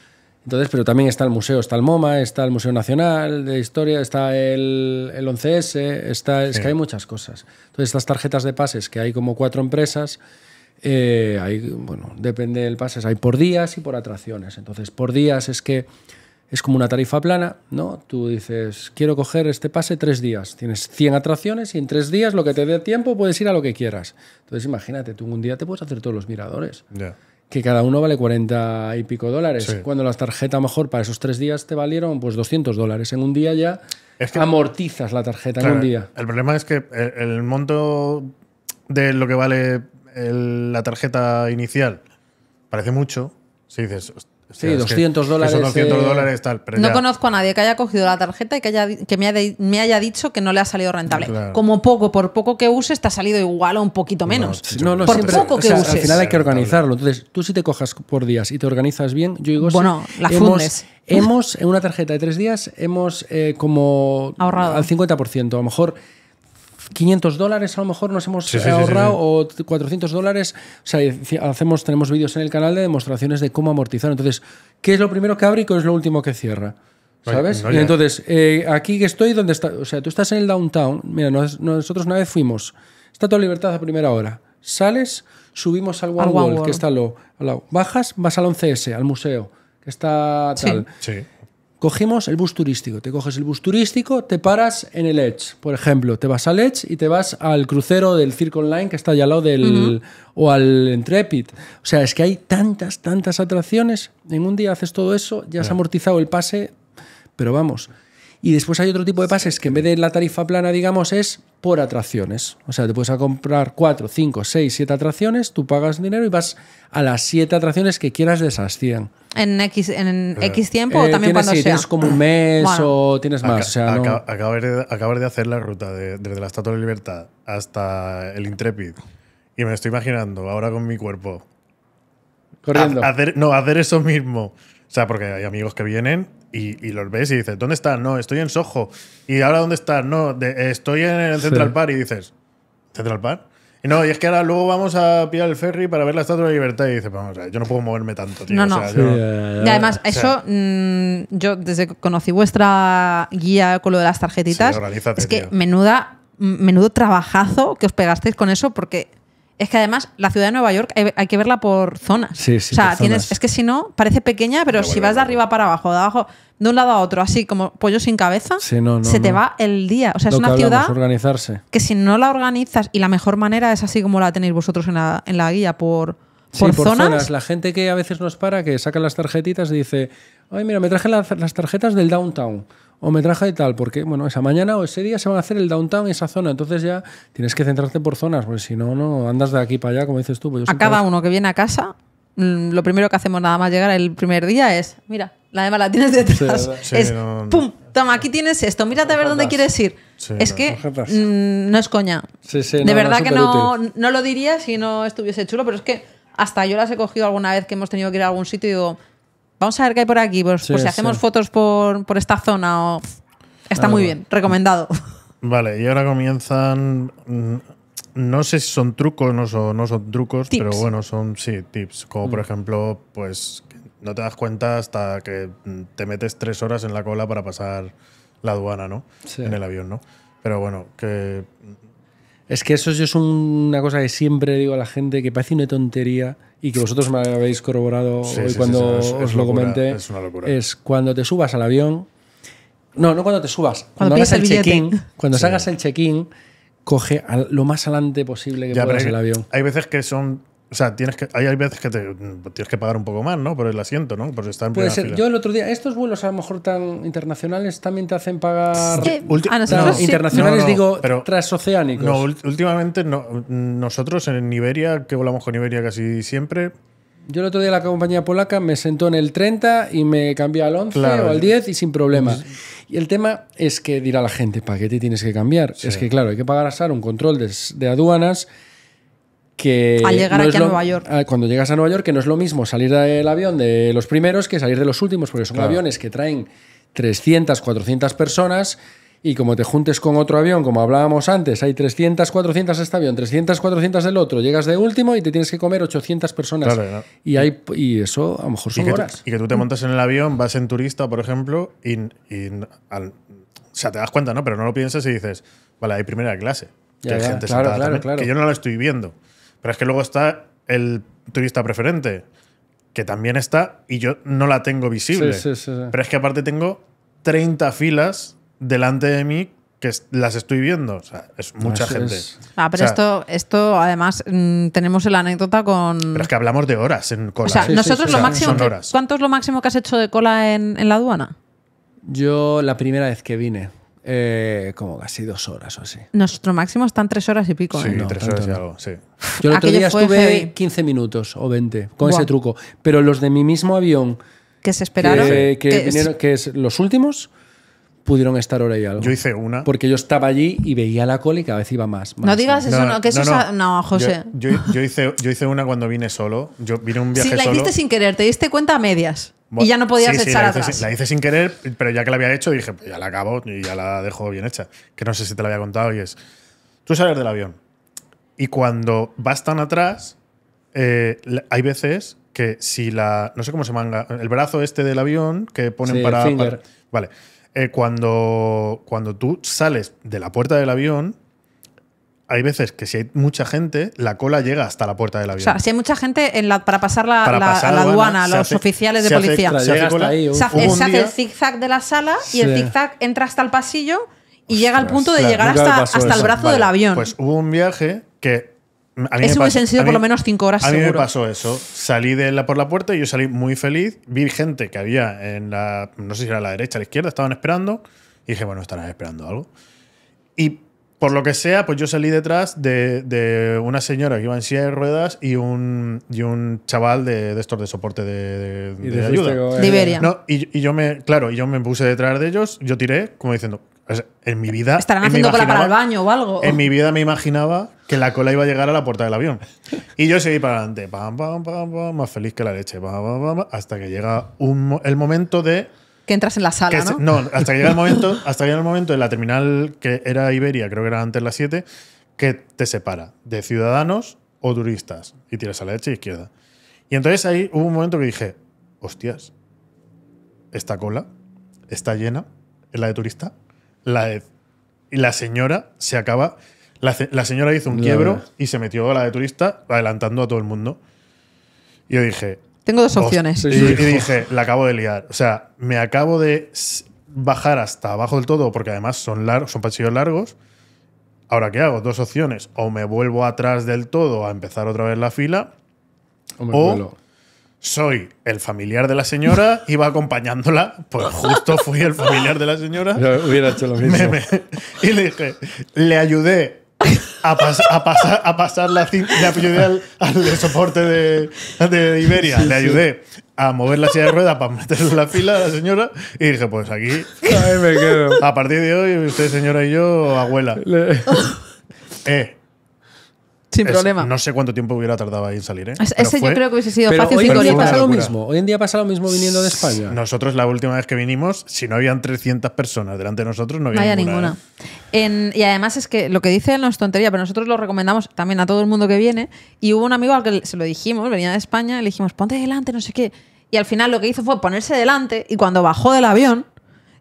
Entonces, pero también está el museo, está el MoMA, está el Museo Nacional de Historia, está el, el 11S, está, es Sí. que hay muchas cosas. Entonces, estas tarjetas de pases, que hay como cuatro empresas, eh, hay, bueno, depende del pases, hay por días y por atracciones. Entonces, por días es que es como una tarifa plana, ¿no? Tú dices, quiero coger este pase tres días. Tienes 100 atracciones y en tres días, lo que te dé tiempo, puedes ir a lo que quieras. Entonces, imagínate, tú un día te puedes hacer todos los miradores. Que cada uno vale 40 y pico dólares. Sí. Cuando las tarjetas, mejor, para esos tres días te valieron pues 200 dólares. En un día ya Es que- amortizas la tarjeta Claro, en un día. El problema es que el, el monto de lo que vale el- la tarjeta inicial parece mucho. Si dices, "Hostia, Sí, que- 200 que dólares, Son 200 eh, dólares, tal. Pero No ya- conozco a nadie que haya cogido la tarjeta y que, haya, que me, haya, me haya dicho que no le ha salido rentable. Claro. Como poco, por poco que uses, te ha salido igual o un poquito menos. Sí, No, no, Por siempre- poco o que sea, uses. Al final hay que organizarlo. Entonces, tú si te cojas por días y te organizas bien, yo digo, sí, Bueno, la hemos, fundes. hemos, en una tarjeta de tres días, hemos eh, como Ahorrado. al 50%. A lo mejor 500 dólares a lo mejor nos hemos Sí, sí, sí, ahorrado sí, o 400 dólares. O sea, y hacemos, tenemos vídeos en el canal de demostraciones de cómo amortizar. Entonces, ¿qué es lo primero que abre y qué es lo último que cierra? ¿Sabes? no, y entonces, eh, aquí que estoy, donde está? O sea, tú estás en el downtown. Mira, nos- nosotros una vez fuimos. Está toda libertad a primera hora. Sales, subimos al One, Al Wall. que está al lado. Bajas, vas al 11S, al museo, que está Sí. tal. Sí. Cogimos el bus turístico. Te coges el bus turístico, te paras en el Edge, por ejemplo. Te vas al Edge y te vas al crucero del Circle Line que está allá al lado del. o al Intrepid. O sea, es que hay tantas, tantas atracciones. En un día haces todo eso, ya has amortizado el pase, pero vamos. Y después hay otro tipo de pases que en vez de la tarifa plana, digamos, es por atracciones. O sea, te puedes a comprar 4, 5, 6, 7 atracciones, tú pagas dinero y vas a las 7 atracciones que quieras de esas 100. ¿En X, en X tiempo o Eh, también tienes, cuando sí, sea? tienes como un mes Bueno. o tienes más. Aca- o sea, no- aca- acabar, de, acabar de hacer la ruta de- desde la Estatua de la Libertad hasta el Intrepid y me estoy imaginando ahora con mi cuerpo corriendo. hacer, no, hacer eso mismo. O sea, porque hay amigos que vienen y, y los ves y dices, ¿dónde estás? No, estoy en Soho. ¿Y ahora dónde estás? No, de- estoy en el Central Sí. Park y dices, ¿Central Park? Y no, y es que ahora luego vamos a pillar el ferry para ver la Estatua de la Libertad y dices, vamos, a ver, yo no puedo moverme tanto, tío. No, O no. sea, Sí, yo- Y además, sea- eso, yo desde que conocí vuestra guía con lo de las tarjetitas, Sí, es que tío. menuda, menudo trabajazo que os pegasteis con eso, porque es que además la ciudad de Nueva York hay, hay que verla por zonas. Sí, sí, O sea, por tienes, zonas. es que si no, parece pequeña, pero si vas de arriba para abajo, de abajo, de un lado a otro, así como pollo sin cabeza, Sí, no, no, se te no. va el día. O sea, es que una hablamos, ciudad organizarse. que si no la organizas, y la mejor manera es así como la tenéis vosotros en la, en la guía, por, Sí, por, zonas. La gente que a veces nos para, que saca las tarjetitas y dice, ay, mira, me traje las, las tarjetas del downtown. O me traje de tal, porque, bueno, esa mañana o ese día se van a hacer el downtown y esa zona. Entonces ya tienes que centrarte por zonas, porque si no, no andas de aquí para allá, como dices tú. pues yo a cada uno que viene a casa, mm, lo primero que hacemos nada más llegar el primer día es, mira, la Eva la tienes detrás. Sí, es, no, no. pum, toma, aquí tienes esto, mírate a ver dónde quieres ir. Sí, es no, que no es coña. Sí, sí, de no, no, verdad que no, no lo diría si no estuviese chulo, pero es que hasta yo las he cogido alguna vez que hemos tenido que ir a algún sitio y digo, vamos a ver qué hay por aquí, pues, Sí, por si sí. hacemos fotos por, por esta zona o... Está muy bien, recomendado. Vale, y ahora comienzan. mm, No sé si son trucos no son, no son trucos, Tips. pero bueno, son sí, tips. Como Mm. por ejemplo, pues no te das cuenta hasta que mm, te metes tres horas en la cola para pasar la aduana, ¿no? Sí. En el avión, ¿no? Pero bueno, que. Es que eso es una cosa que siempre digo a la gente que parece una tontería y que vosotros me habéis corroborado Sí, hoy sí, cuando sí, es- os es lo locura, comenté. es una locura. es cuando te subas al avión. No, no cuando te subas. Cuando Cuando, hagas el check-in. Cuando Sí. hagas el check-in, coge lo más adelante posible que Ya, puedas hay, el avión. hay veces que son. O sea, tienes que, hay, hay veces que te, tienes que pagar un poco más, ¿no? Por el asiento, ¿no? Por estar en Puede ser. fila. Yo el otro día, estos vuelos a lo mejor tan internacionales también te hacen pagar. Sí, a No, nosotros sí. internacionales No, no, digo pero- transoceánicos. No, últimamente no, nosotros en Iberia, que volamos con Iberia casi siempre, Yo el otro día la compañía polaca me sentó en el 30 y me cambió al 11 Claro. o al 10 y sin problema. Y el tema es que dirá la gente, ¿para qué te tienes que cambiar? Es que claro, hay que pagar a SAR un control de, de aduanas que... Al llegar no aquí a lo- Nueva York. ah, Cuando llegas a Nueva York, que no es lo mismo salir del avión de los primeros que salir de los últimos, porque son Claro. aviones que traen 300, 400 personas y como te juntes con otro avión, como hablábamos antes, hay 300, 400 este avión, 300, 400 del otro, llegas de último y te tienes que comer 800 personas. Claro, claro. Y, hay, y eso a lo mejor y son que, tú, horas. y que tú te montas en el avión, vas en turista, por ejemplo, y, y al- o sea, te das cuenta, ¿no? Pero no lo piensas y dices, vale, hay primera clase. Ya, que hay ya, gente claro, sentada claro, también, claro. que yo no la estoy viendo. Pero es que luego está el turista preferente, que también está y yo no la tengo visible. Sí, sí, sí, sí. Pero es que aparte tengo 30 filas delante de mí que las estoy viendo. O sea, es mucha Eso gente. es- Ah, pero O sea, esto, esto además mm, tenemos la anécdota con. Pero es que hablamos de horas en cola. o sea, sí, nosotros sí, lo sí. máximo. Son que- horas. ¿Cuánto es lo máximo que has hecho de cola en, en la aduana? Yo la primera vez que vine, eh, como casi dos horas o así. Nuestro máximo están tres horas y pico. Sí, ¿eh? no, tres horas y no. algo, sí. Yo el otro día estuve heavy. 15 minutos o 20 con Buah. ese truco. Pero los de mi mismo avión, Que se esperaron. que, que que es- vinieron, que es los últimos, pudieron estar hora y algo. Yo hice una. Porque yo estaba allí y veía la cola y cada vez iba más. más no digas eso, no, que eso es a- no, José. Yo, yo- yo hice, yo hice una cuando vine solo. Yo vine un viaje Sí, la solo. hiciste sin querer, te diste cuenta a medias. Bueno, y ya no podías sí, sí, echar la hice atrás. sin- la hice sin querer, pero ya que la había hecho, dije, pues ya la acabo y ya la dejo bien hecha. Que no sé si te la había contado y es. Tú sales del avión y cuando vas tan atrás, eh, hay veces que si la. No sé cómo se manga. El brazo este del avión que ponen Sí, para. el finger. para- vale. Eh, cuando, cuando tú sales de la puerta del avión, hay veces que si hay mucha gente, la cola llega hasta la puerta del O avión. sea, si hay mucha gente en la, para pasar la, Para la- pasar la aduana, los hace- oficiales de se policía. Se hace cola. ahí. Se, se el zigzag de la sala y Sí. el zigzag entra hasta el pasillo y llega al punto de llegar hasta, hasta el brazo Vale, del avión. Pues hubo un viaje que. A mí me Eso pasó- hubiesen sido a por lo menos cinco horas A mí me pasó eso. Salí de la, por la puerta y yo salí muy feliz. Vi gente que había en la. No sé si era a la derecha o a la izquierda, estaban esperando. Y dije, bueno, estarán esperando algo. Y por lo que sea, pues yo salí detrás de, de una señora que iba en silla de ruedas y un, y un chaval de, de estos de soporte de, de- Y de te ayuda. De Iberia. No, y, y yo me, claro, y yo me puse detrás de ellos, yo tiré, como diciendo, sea, en mi vida. Estarán haciendo cola para el baño o algo. En mi vida me imaginaba que la cola iba a llegar a la puerta del avión. Y yo seguí para adelante, pam, pam, pam, pam, más feliz que la leche, pam, pam, pam, hasta que llega un el momento de. Que entras en la sala, se- ¿no? hasta que llega el momento, hasta que llega el momento en la terminal que era Iberia, creo que era antes las 7, que te separa de ciudadanos o turistas y tiras a la derecha e izquierda. Y entonces ahí hubo un momento que dije, hostias, esta cola está llena, es la de turista, la la señora se acaba, la, la señora hizo un quiebro y se metió a la de turista adelantando a todo el mundo. Y yo dije, Tengo dos opciones. Y, dije, la acabo de liar. O sea, me acabo de bajar hasta abajo del todo, porque además son, largos, son pasillos largos. Ahora, ¿qué hago? Dos opciones. O me vuelvo atrás del todo a empezar otra vez la fila. O- vuelo. Soy el familiar de la señora, iba acompañándola. Pues justo fui el familiar de la señora. Yo hubiera hecho lo mismo. Me- me- y le dije, le ayudé a, pas- a pasar, a pasar la cinta, le ayudé al, al de soporte de, de Iberia, le ayudé a mover la silla de ruedas para meterle en la fila a la señora y dije, pues aquí, Ahí me quedo. a partir de hoy, usted señora y yo, abuela. Le- Eh, Sin es- problema. No sé cuánto tiempo hubiera tardado ahí en salir, ¿eh? Es- ese fue- yo creo que hubiese sido Pero fácil hoy en cinco día pasa lo mismo. Hoy en día pasa lo mismo viniendo de España. Nosotros la última vez que vinimos, si no habían 300 personas delante de nosotros, no había, No haya ninguna. ninguna. ¿eh? En- y además es que lo que dice él no es tontería, pero nosotros lo recomendamos también a todo el mundo que viene. Y hubo un amigo al que se lo dijimos, venía de España, y le dijimos, ponte delante, no sé qué. Y al final lo que hizo fue ponerse delante y cuando bajó del avión,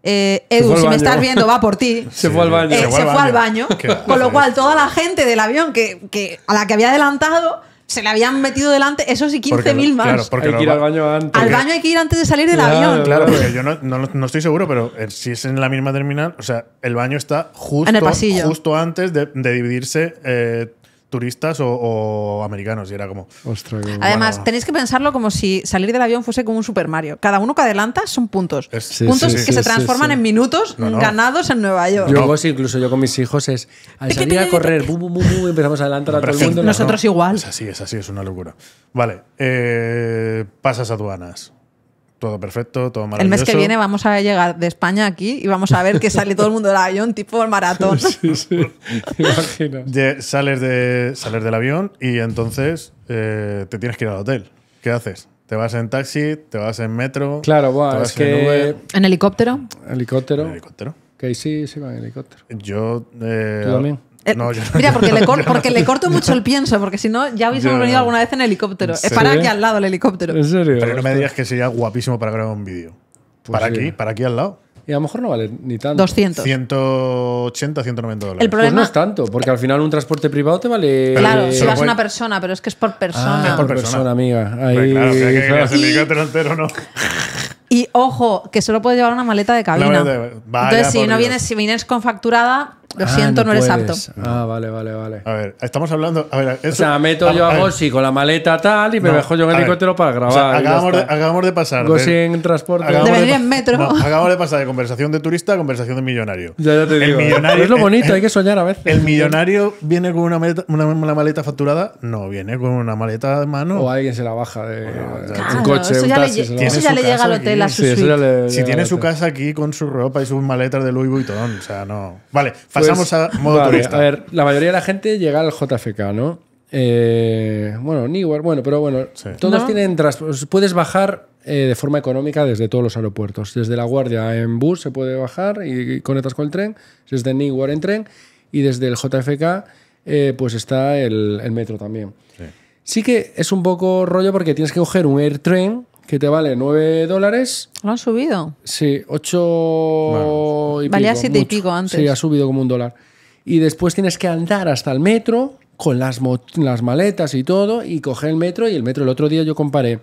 eh, Edu, si me estás viendo, va por ti. Se fue al baño. Eh, Se se, fue al baño. Con lo cual, toda la gente del avión que, que a la que había adelantado se le habían metido delante, eso sí, Porque 15.000 lo- más. claro, porque Hay que ir al baño antes. al baño hay que ir antes de salir del Claro, avión. Claro, porque yo no, no, no estoy seguro, pero eh, si es en la misma terminal, o sea, el baño está justo, En el pasillo. justo antes de, de dividirse eh, turistas o, o americanos. Y era como. Ostras, Además, Bueno. tenéis que pensarlo como si salir del avión fuese como un Super Mario. Cada uno que adelanta son puntos. Es- Sí, puntos sí, que sí, se sí, transforman sí. en minutos No, no. ganados en Nueva York. Yo, vos, incluso yo con mis hijos, es al salir a correr, bum, bum, bum, bum, empezamos a adelantar a todo el Sí, mundo. nosotros igual. Es así, es así, es una locura. Vale, eh, pasas aduanas. Todo perfecto, todo El maravilloso. mes que viene vamos a llegar de España aquí y vamos a ver que sale todo el mundo del avión tipo el maratón. Sí, sí. ¿Te imaginas? Ye- sales, de, sales del avión y entonces eh, te tienes que ir al hotel. ¿Qué haces? ¿Te vas en taxi? ¿Te vas en metro? Claro, ¿Te buah, vas es en que Uber? ¿En helicóptero? helicóptero. ¿En helicóptero? Que sí, sí va en helicóptero. Yo. eh, ¿Tú también? Eh, No, yo Mira, porque, le, cor- yo porque no. le corto mucho el pienso, porque si no, ya hubiésemos venido alguna vez en helicóptero. ¿Sí? Es para aquí al lado el helicóptero. ¿En serio? Pero no me digas que sería guapísimo para grabar un vídeo. Pues para sí. aquí, para aquí al lado. Y a lo mejor no vale ni tanto. 200. 180, 190 dólares. El Pues problema, no es tanto, porque al final un transporte privado te vale. claro, si vas puede- una persona, pero es que es por Ah, persona. por por persona, persona. amiga. Ahí, Hombre, claro, que hay que claro. hacer el helicóptero entero, ¿no? Y ojo, que solo puedes llevar una maleta de cabina. maleta de- Vaya, Entonces, si no vienes, si vienes con facturada, lo Ah, siento, no, eres apto. Ah, vale, vale, vale. A ver, estamos hablando. A ver, O sea, meto a- yo a, a Gossi con la maleta tal y me no, dejo yo en ver. helicóptero para grabar. O sea, acabamos, de, acabamos de pasar. Gossi de- en transporte. acabamos De venir en metro. no, acabamos de pasar de conversación de turista a conversación de millonario. Ya, ya te El digo. millonario- es lo bonito, el- hay que soñar a veces. ¿El millonario viene con una maleta, una, una maleta facturada? No, viene con una maleta de mano. O alguien se la baja de Claro, un coche, eso un ya le, taxi. eso ya llega al hotel a su si tiene su casa aquí con su ropa y sus maletas de Louis Vuitton, o sea, no. Vale, pasamos Pues, a modo vale, turista. A ver, la mayoría de la gente llega al JFK, ¿no? Eh, bueno, Newark, bueno, pero bueno, Sí. todos No. tienen tras- Puedes bajar eh, de forma económica desde todos los aeropuertos. Desde La Guardia en bus se puede bajar y, conectas con el tren. Desde Newark en tren. Y desde el JFK, eh, pues está el, el metro también. Sí. que es un poco rollo porque tienes que coger un AirTrain que te vale 9 dólares. ¿Lo han subido? Sí, 8 y Valía pico, siete y mucho. pico antes. Sí, ha subido como un dólar. y después tienes que andar hasta el metro con las, las maletas y todo y coger el metro y el metro. El otro día yo comparé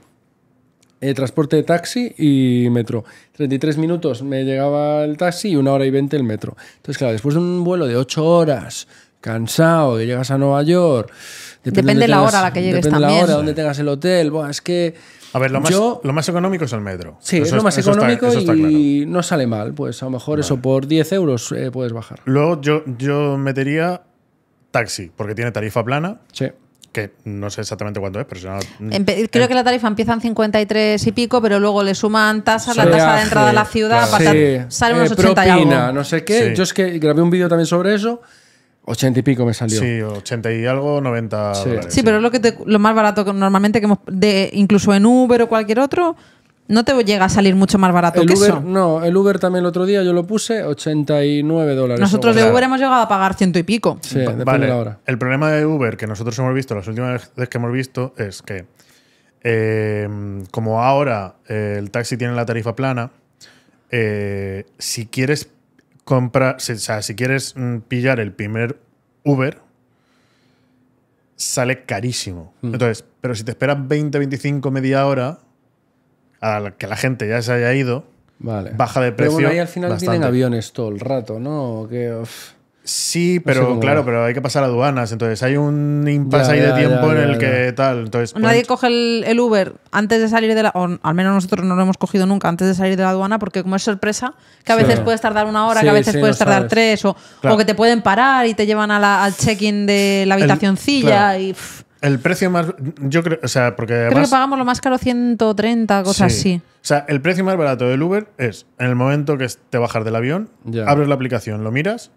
eh, transporte de taxi y metro. 33 minutos me llegaba el taxi y una hora y 20 el metro. Entonces, claro, después de un vuelo de 8 horas, cansado, que llegas a Nueva York. Depende dónde la hora a la que llegues Depende la también. hora, donde tengas el hotel. Buah, es que. A ver, lo más, yo- lo más económico es el metro. Sí, Eso es lo más económico eso está claro. y no sale mal. Pues a lo mejor eso por 10 euros eh, puedes bajar. Luego yo, yo metería taxi, porque tiene tarifa plana, Sí. que no sé exactamente cuánto es, pero si no- Empe- Creo que la tarifa empieza en 53 y pico, pero luego le suman tasas, la tasa de entrada a la ciudad, Claro. Sí, sale eh, unos 80 y propina, algo. no sé qué. Sí. Yo es que grabé un vídeo también sobre eso. 80 y pico me salió. Sí, 80 y algo, 90 Sí. dólares. Sí, pero es lo, que te- lo más barato que normalmente que hemos, de, incluso en Uber o cualquier otro, no te llega a salir mucho más barato El que Uber, eso. no, el Uber también el otro día yo lo puse 89 dólares. Nosotros de Uber hemos llegado a pagar ciento y pico. Sí, Vale, de la hora. el problema de Uber que nosotros hemos visto las últimas veces que hemos visto es que eh, como ahora eh, el taxi tiene la tarifa plana, eh, si quieres comprar, si- o sea, si quieres mm, pillar el primer Uber, sale carísimo. Mm. Entonces, pero si te esperas 20, 25, media hora, a la que la gente ya se haya ido, Vale. baja de Pero precio. bueno, ahí al final bastante. vienen aviones todo el rato, ¿no? Que, uf. Sí, pero claro, va. pero hay que pasar aduanas. Entonces hay un impasse ahí de tiempo ya, en ya, el que tal. Entonces, Nadie pueden- coge el, el Uber antes de salir de la. O al menos nosotros no lo hemos cogido nunca antes de salir de la aduana, porque como es sorpresa, que a Sí. veces puedes tardar una hora, Sí, que a veces sí, puedes no tardar sabes. tres, o, Claro. o que te pueden parar y te llevan a la- al check-in de la habitacioncilla. claro. y pff, el precio más. Yo creo. O sea, porque Creo que pagamos lo más caro 130, cosas sí. así. O sea, el precio más barato del Uber es en el momento que te bajas del avión, Ya. abres la aplicación, lo miras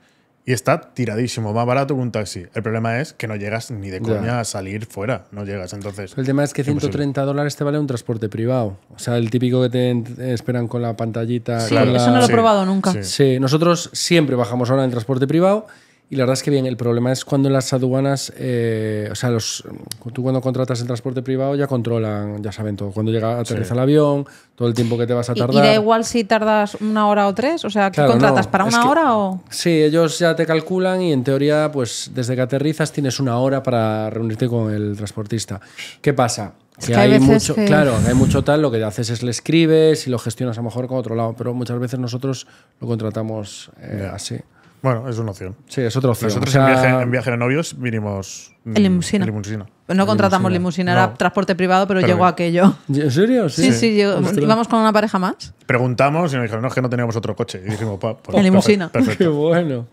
y está tiradísimo, más barato que un taxi. El problema es que no llegas ni de Ya. coña a salir fuera. No llegas. Entonces. El tema es que Imposible. 130 dólares te vale un transporte privado. O sea, el típico que te esperan con la pantallita. Sí, con la- eso no lo he Sí, probado nunca. sí. Sí, nosotros siempre bajamos ahora en transporte privado y la verdad es que bien, el problema es cuando en las aduanas, eh, o sea, los, tú cuando contratas el transporte privado ya controlan, ya saben todo, cuando llega, aterriza el avión, todo el tiempo que te vas a Y, y tardar. da igual si tardas una hora o tres, o sea, ¿qué Claro, contratas? no, ¿Para es una que- hora o...? Sí, ellos ya te calculan y en teoría, pues desde que aterrizas tienes una hora para reunirte con el transportista. ¿Qué pasa? Es que hay mucho, que- claro, hay mucho tal, lo que haces es le escribes y lo gestionas a lo mejor con otro lado, pero muchas veces nosotros lo contratamos eh, así. Bueno, es una opción. Sí, es otra opción. Nosotros O sea, en, viaje, en viaje de novios vinimos. mm, En limusina. en limusina. No contratamos limusina, era No. transporte privado, pero, Pero llegó bien. aquello. ¿En serio? Sí, sí, llegó- Ostras. íbamos con una pareja más. Preguntamos y nos dijeron, no, es que no teníamos otro coche. Y dijimos, pa, pues, En limusina. Perfecto. Qué bueno.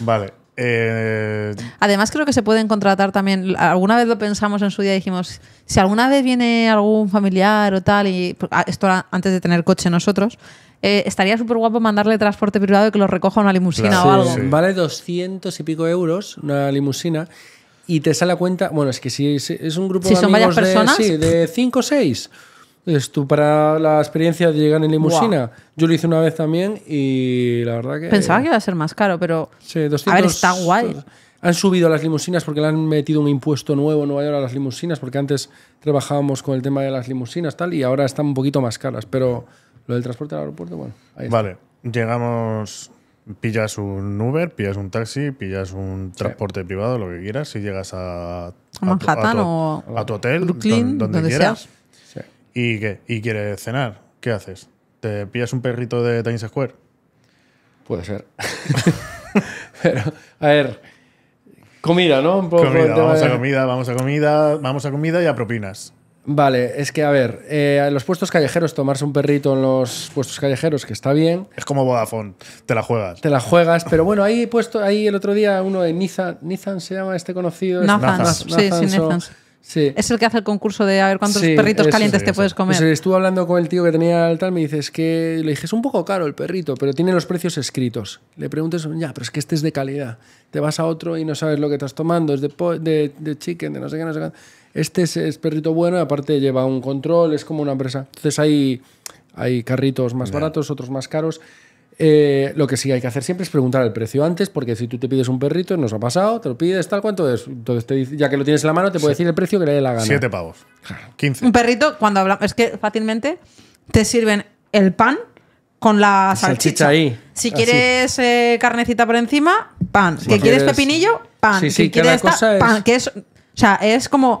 Vale. Eh, Además, creo que se pueden contratar también. Alguna vez lo pensamos en su día y dijimos: si alguna vez viene algún familiar o tal, y ah, esto era antes de tener coche nosotros, eh, estaría súper guapo mandarle transporte privado y que lo recoja una limusina Claro, o algo. sí. Vale 200 y pico euros una limusina y te sale a cuenta, bueno, es que si es, es un grupo Si de son varias de, personas. sí, de 5 o 6. Entonces tú para la experiencia de llegar en limusina, yo lo hice una vez también y la verdad que... Pensaba que iba a ser más caro, pero. Sí, 200, A ver, está guay. Han subido las limusinas porque le han metido un impuesto nuevo en Nueva York a las limusinas, porque antes trabajábamos con el tema de las limusinas tal, y ahora están un poquito más caras. Pero lo del transporte al aeropuerto, bueno, ahí está. vale. Llegamos. Pillas un Uber, pillas un taxi, pillas un transporte privado, lo que quieras, y llegas a, a tu- Manhattan a tu, o a tu hotel, Brooklyn, don- donde, donde quieras. Sí. ¿Y qué? ¿Y quieres cenar? ¿Qué haces? ¿Te pillas un perrito de Times Square? Puede ser. Pero, a ver, comida, ¿no? Un poco Comida, vamos de- a comida, vamos a comida, vamos a comida y a propinas. Vale, es que, a ver, eh, en los puestos callejeros, tomarse un perrito en los puestos callejeros, que está bien, Es como Vodafone, te la juegas. te la juegas, pero bueno, ahí he puesto, ahí el otro día uno de Nizan, Nizan se llama este conocido. Nath- Sí, sí, Nathans. Sí. Es el que hace el concurso de a ver cuántos Sí, perritos eso, calientes sí, te puedes comer. Pues eh, estuve hablando con el tío que tenía el tal, me dice, es que le dije, es un poco caro el perrito, pero tiene los precios escritos. Le preguntas, ya, pero es que este es de calidad. Te vas a otro y no sabes lo que estás tomando, es de, po- de, de chicken, de no sé qué, no sé qué. Este es, es perrito bueno y aparte lleva un control, es como una empresa. Entonces hay, hay carritos más baratos, otros más caros. Eh, lo que sí hay que hacer siempre es preguntar el precio antes, porque si tú te pides un perrito, nos ha pasado, te lo pides, tal, ¿cuánto es? Entonces, te dice- ya que lo tienes en la mano, te puede decir el precio que le dé la gana. Siete pavos. 15. Un perrito, cuando hablamos, es que fácilmente te sirven el pan, con la Salchicha salchicha. ahí, Si quieres eh, carnecita por encima, pan. Si que quieres quieres- pepinillo, pan. Sí, sí, que que la quieres ta- cosa es- pan. Que es, o sea, es como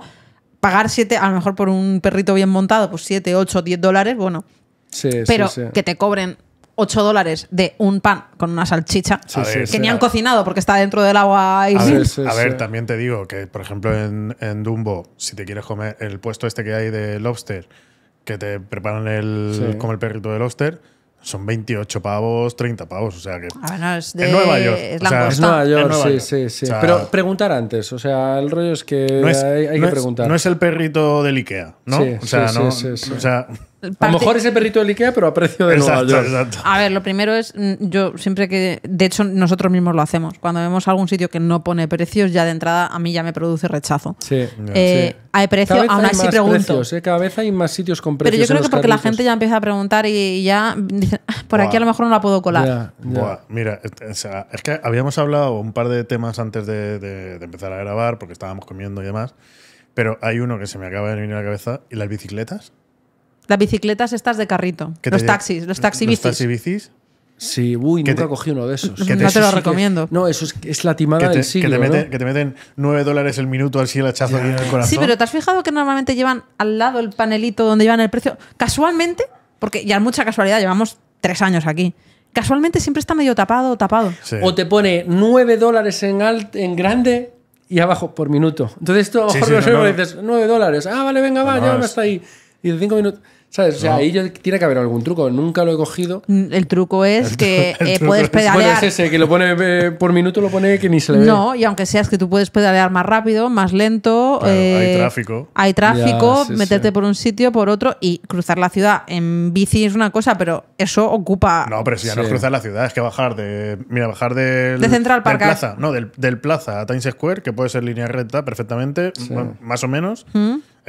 pagar siete, a lo mejor por un perrito bien montado, pues 7, 8, 10 dólares, bueno. Sí, sí, Pero sí. que te cobren 8 dólares de un pan con una salchicha Sí, sí, sí. que ni han cocinado porque está dentro del agua y A Sí, ver, sí, a ver, sí. también te digo que, por ejemplo, en, en Dumbo, si te quieres comer el puesto este que hay de lobster, que te preparan el, Sí. como el perrito de lobster, son 28 pavos, 30 pavos. O sea que. Ah, bueno, es de En Nueva York, Es o sea. Es Nueva York, En Nueva sí, York. sí, sí. O sea, Pero preguntar antes, o sea, el rollo es que No es, hay, hay no que es- preguntar. no es el perrito del Ikea, ¿no? Sí, o sea, sí, no. sí, sí, sí. O sea, A lo mejor es el perrito del Ikea, pero a precio de Nueva exacto, York. exacto. A ver, lo primero es, mm, yo siempre que, de hecho nosotros mismos lo hacemos, cuando vemos algún sitio que no pone precios, ya de entrada a mí ya me produce rechazo. Sí. Eh, sí. Hay precio, Cada vez aún hay así más pregunto. precios, ¿eh? Cada vez hay más sitios con precios. Pero yo creo que porque la gente ya empieza a preguntar y ya dicen, "Ah, por aquí a lo mejor no la puedo colar. Ya, ya. Buah, mira, es- o sea, es que habíamos hablado un par de temas antes de, de- de empezar a grabar, porque estábamos comiendo y demás. Pero hay uno que se me acaba de venir a la cabeza, y las bicicletas. Las bicicletas estas de carrito, que los taxis, los taxi los bicis. taxi bicis. Sí, uy, nunca te- cogí uno de esos. que no te lo sí que- recomiendo. no, eso es, es la timada Que te, del que te ¿no? meten, que te meten 9 dólares el minuto así el hachazo aquí en el corazón. Sí, pero ¿te has fijado que normalmente llevan al lado el panelito donde llevan el precio? Casualmente, porque ya es mucha casualidad, llevamos tres años aquí. Casualmente siempre está medio tapado o tapado. Sí. O te pone 9 dólares en, alt, en grande y abajo por minuto. Entonces tú a lo Sí, mejor sí, no no, no. dices 9 dólares. Ah, vale, venga, va, No, llévame hasta ahí. Y de 5 minutos. ¿Sabes? O sea, No. ahí yo- tiene que haber algún truco. Nunca lo he cogido. Mm, El truco es que el eh, truco puedes es- Bueno, pedalear. es ese que lo pone eh, por minuto, lo pone que ni se le ve. No, y aunque seas que tú puedes pedalear más rápido, más lento. Claro, hay eh, tráfico. Hay tráfico, Ya, sí, meterte sí. por un sitio, por otro y cruzar la ciudad en bici es una cosa, pero eso ocupa. No, pero si ya no Sí. es cruzar la ciudad, es que bajar de. Mira, bajar del. De Central Park del a- Plaza. No, del, del Plaza a Times Square, que puede ser línea recta perfectamente, más o menos.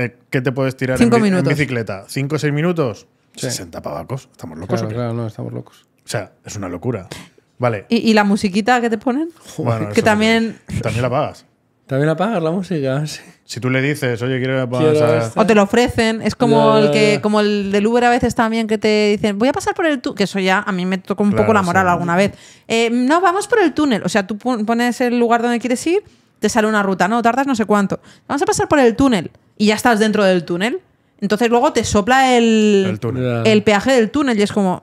Eh, ¿Qué te puedes tirar. Cinco en, bicicleta? ¿Cinco o seis minutos? 60 pavacos. Estamos locos. Claro, o qué? claro, no, estamos locos. O sea, es una locura. Vale. ¿Y, y la musiquita que te ponen? Bueno, que también. También la pagas. También apagar la música, sí. Si tú le dices, oye, quiero que me Quiero. O te lo ofrecen, es como Ya, el que, ya. como el del Uber a veces también que te dicen, voy a pasar por el túnel, que eso ya a mí me tocó un Claro, poco la moral sí. alguna vez. Eh, no, vamos por el túnel. O sea, tú pon- pones el lugar donde quieres ir, te sale una ruta, no, tardas no sé cuánto. Vamos a pasar por el túnel y ya estás dentro del túnel. Entonces luego te sopla el, el túnel. El peaje del túnel y es como,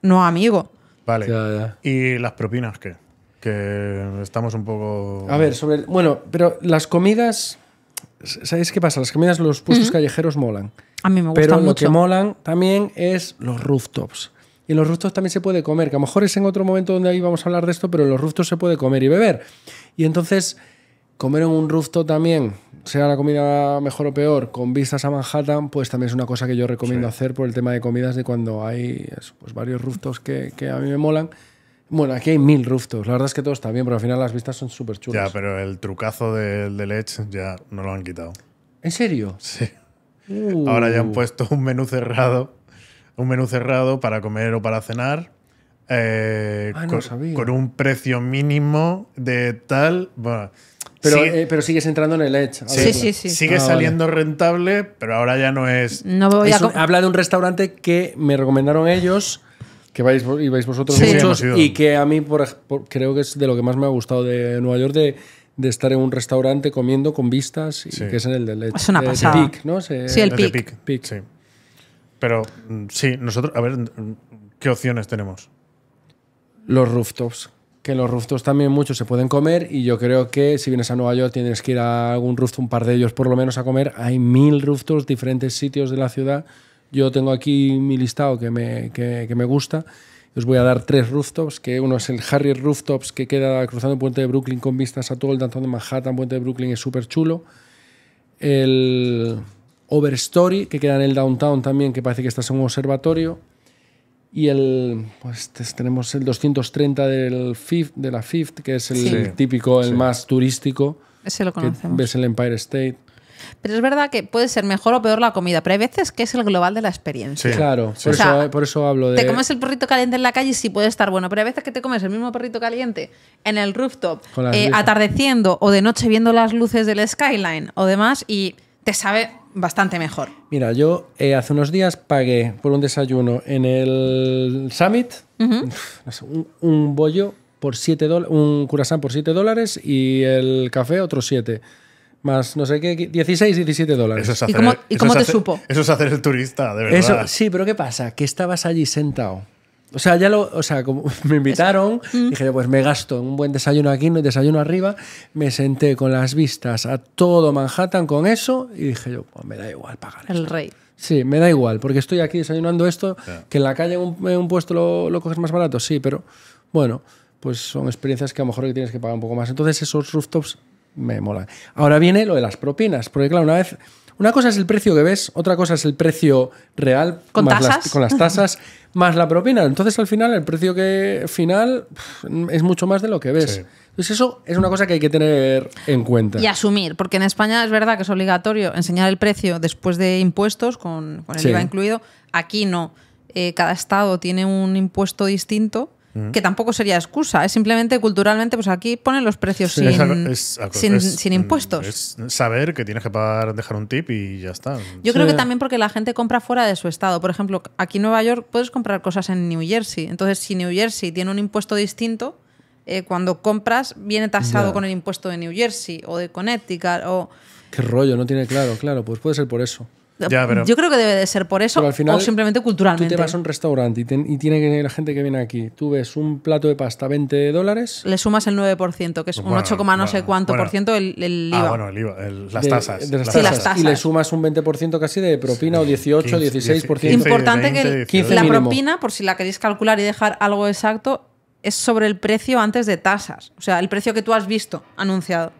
no, amigo. Vale. Ya, ya. ¿Y las propinas qué? Que estamos un poco. A ver, sobre. Bueno, pero las comidas. ¿Sabéis qué pasa? Las comidas, los puestos callejeros molan. A mí me gusta Pero lo mucho. que molan también es los rooftops. Y en los rooftops también se puede comer, que a lo mejor es en otro momento donde ahí vamos a hablar de esto, pero en los rooftops se puede comer y beber. Y entonces, comer en un rooftop también, sea la comida mejor o peor, con vistas a Manhattan, pues también es una cosa que yo recomiendo hacer por el tema de comidas, de cuando hay eso, pues varios rooftops que, que a mí me molan. Bueno, aquí hay mil rooftops, la verdad es que todo está bien, pero al final las vistas son súper Ya, chulas. pero el trucazo del del Edge ya no lo han quitado. ¿En serio? Sí. Uh. Ahora ya han puesto un menú cerrado. Un menú cerrado para comer o para cenar. eh, Ah, no con, un precio mínimo de tal. Bueno, Pero, sigue, eh, pero sigues entrando en el Edge. Sí, sí, sí. sigue Ah, vale. saliendo rentable, pero ahora ya no es. No voy a un- habla de un restaurante que me recomendaron ellos, que vais, vais vosotros Sí. Sí, muchos, y que a mí por, creo que es de lo que más me ha gustado de Nueva York, de, de estar en un restaurante comiendo con vistas, y Sí. que es en el del Es una de- de pasada. Peak, ¿no? Se- Sí, el. Peak, Peak. Sí. Pero mm, sí, nosotros. A ver, mm, ¿qué opciones tenemos? Los rooftops. Que los rooftops también muchos se pueden comer y yo creo que si vienes a Nueva York tienes que ir a algún rooftop, un par de ellos por lo menos a comer. Hay mil rooftops, diferentes sitios de la ciudad. Yo tengo aquí mi listado que me, que me gusta. Os voy a dar tres rooftops, que uno es el Harriet Rooftops, que queda cruzando el puente de Brooklyn con vistas a todo el downtown de Manhattan. Puente de Brooklyn es súper chulo. El Overstory, que queda en el downtown también, que parece que estás en un observatorio. Y el, pues tes- tenemos el 230 del Fifth, de la Fifth, que es el Sí. típico, el Sí. más turístico, Ese lo que conocemos. ves el Empire State. Pero es verdad que puede ser mejor o peor la comida, pero hay veces que es el global de la experiencia. Sí. Claro, sí. por, O sea, eso, por eso hablo de... Te comes el perrito caliente en la calle y sí puede estar bueno, pero hay veces que te comes el mismo perrito caliente en el rooftop, eh, atardeciendo o de noche viendo las luces del skyline o demás y te sabe bastante mejor. Mira, yo eh, hace unos días pagué por un desayuno en el Summit un, un bollo por 7 dólares, un curasán por 7 dólares y el café otros 7. Más no sé qué, 16, 17 dólares. Eso es ¿Y hacer, cómo- y cómo te hacer- supo? Eso es hacer el turista, de verdad. Eso, sí, pero ¿qué pasa? Que estabas allí sentado. O sea, ya lo, o sea, como me invitaron, dije, pues me gasto un buen desayuno aquí, un desayuno arriba, me senté con las vistas a todo Manhattan con eso y dije yo, pues me da igual pagar. El esto. rey. Sí, me da igual, porque estoy aquí desayunando esto, que en la calle en un, en un puesto lo, lo coges más barato, sí, pero bueno, pues son experiencias que a lo mejor que tienes que pagar un poco más. Entonces esos rooftops me molan. Ahora viene lo de las propinas, porque claro, una vez... Una cosa es el precio que ves, otra cosa es el precio real ¿Con más las- tasas? con las tasas más la propina. Entonces al final el precio que final es mucho más de lo que ves. Sí. Entonces eso es una cosa que hay que tener en cuenta. Y asumir, porque en España es verdad que es obligatorio enseñar el precio después de impuestos, con, con el Sí. IVA incluido. Aquí no. Eh, cada estado tiene un impuesto distinto, que tampoco sería excusa. Es simplemente culturalmente, pues aquí ponen los precios Sí. sin, Es es sin, es- sin impuestos. Es saber que tienes que pagar, dejar un tip y ya está. Yo creo que también porque la gente compra fuera de su estado. Por ejemplo, aquí en Nueva York puedes comprar cosas en New Jersey. Entonces, si New Jersey tiene un impuesto distinto, eh, cuando compras viene tasado con el impuesto de New Jersey o de Connecticut o... Qué rollo, no tiene claro, claro, pues puede ser por eso. Ya, pero- Yo creo que debe de ser por eso al final o simplemente Tú culturalmente. te vas a un restaurante y, ten- y tiene que la gente que viene aquí. Tú ves un plato de pasta 20 dólares. Le sumas el 9%, que es un Bueno, 8, no sé bueno, cuánto bueno. por ciento el, el Ah, IVA. bueno, el IVA, el- las de- tasas. de las Sí, las tasas. tasas. Y le sumas un 20% casi de propina o 18, 15, 16%. 15, Importante que 20, el- 15 la propina, por si la queréis calcular y dejar algo exacto, es sobre el precio antes de tasas. O sea, el precio que tú has visto anunciado.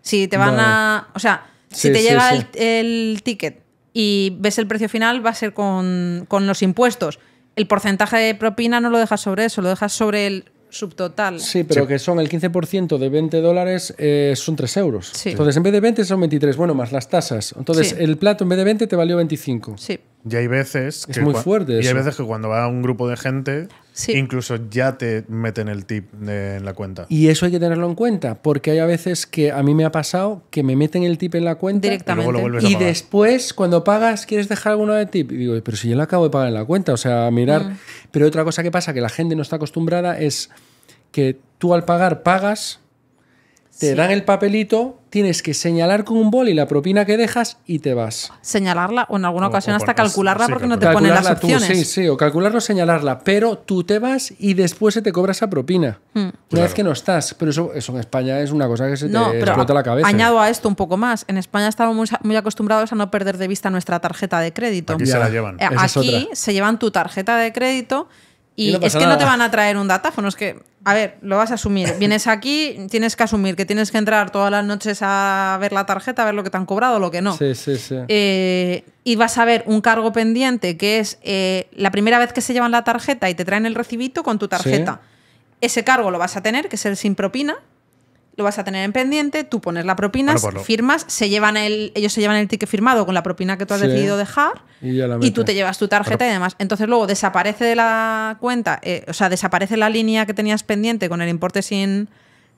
Si te van Vale. a. O sea, si Sí, te sí, llega sí. El, el ticket y ves el precio final, va a ser con, con los impuestos. El porcentaje de propina no lo dejas sobre eso, lo dejas sobre el subtotal. Sí, pero Sí. que son el 15% de 20 dólares, eh, son 3 euros. Sí. Entonces, en vez de 20 son 23. Bueno, más las tasas. Entonces, Sí. el plato en vez de 20 te valió 25. Sí. Y hay veces Es que muy fuerte Y hay eso. veces que cuando va un grupo de gente, Sí. incluso ya te meten el tip de- en la cuenta. Y eso hay que tenerlo en cuenta, porque hay a veces que a mí me ha pasado que me meten el tip en la cuenta Directamente. Y luego lo vuelves a y pagar. después, cuando pagas, ¿quieres dejar alguno de tip? Y digo, pero si yo lo acabo de pagar en la cuenta, o sea, mirar. Mm. Pero otra cosa que pasa que la gente no está acostumbrada es que tú al pagar pagas, te Sí. dan el papelito, tienes que señalar con un boli la propina que dejas y te vas. Señalarla o en alguna ocasión o hasta calcularla sí, porque no te ponen las tú, opciones. sí, sí, o calcularlo, señalarla, pero tú te vas y después se te cobra esa propina. Mm. Una Claro. vez que no estás. Pero eso, eso en España es una cosa que se te No, explota la cabeza. añado a esto un poco más. En España estamos muy, muy acostumbrados a no perder de vista nuestra tarjeta de crédito. Aquí Ya. se la llevan. Eh, Aquí se llevan tu tarjeta de crédito y, Y no es que no te van a traer un datáfono. Es que, a ver, lo vas a asumir. Vienes aquí, tienes que asumir que tienes que entrar todas las noches a ver la tarjeta, a ver lo que te han cobrado o lo que no. Sí, sí, sí. Eh, y vas a ver un cargo pendiente que es eh, la primera vez que se llevan la tarjeta y te traen el recibito con tu tarjeta. Ese cargo lo vas a tener, que es el sin propina. Lo vas a tener en pendiente, tú pones la propina, Bueno, pues firmas, se llevan el, ellos se llevan el ticket firmado con la propina que tú has Sí. decidido dejar Y ya la y tú te llevas tu tarjeta y demás. Entonces luego desaparece de la cuenta, eh, o sea, desaparece la línea que tenías pendiente con el importe sin,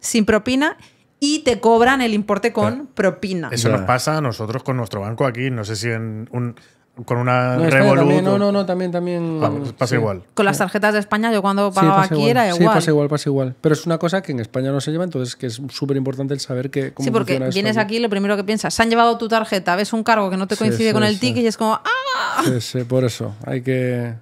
sin propina y te cobran el importe con propina. Eso Ya. nos pasa a nosotros con nuestro banco aquí. No sé si en un, con una No, España Revolut. también, no, o- no, no, también, también. Vamos, pasa sí. igual. Con las tarjetas de España, yo cuando Sí, pagaba pasa aquí igual. era Sí, igual. pasa igual, pasa igual. Pero es una cosa que en España no se lleva, entonces que es súper importante el saber que cómo Sí, porque funciona esto vienes aquí y lo primero que piensas, se han llevado tu tarjeta, ves un cargo que no te Sí, coincide sí, con el sí. ticket y es como, ¡ah! Sí, sí, por eso. Hay que.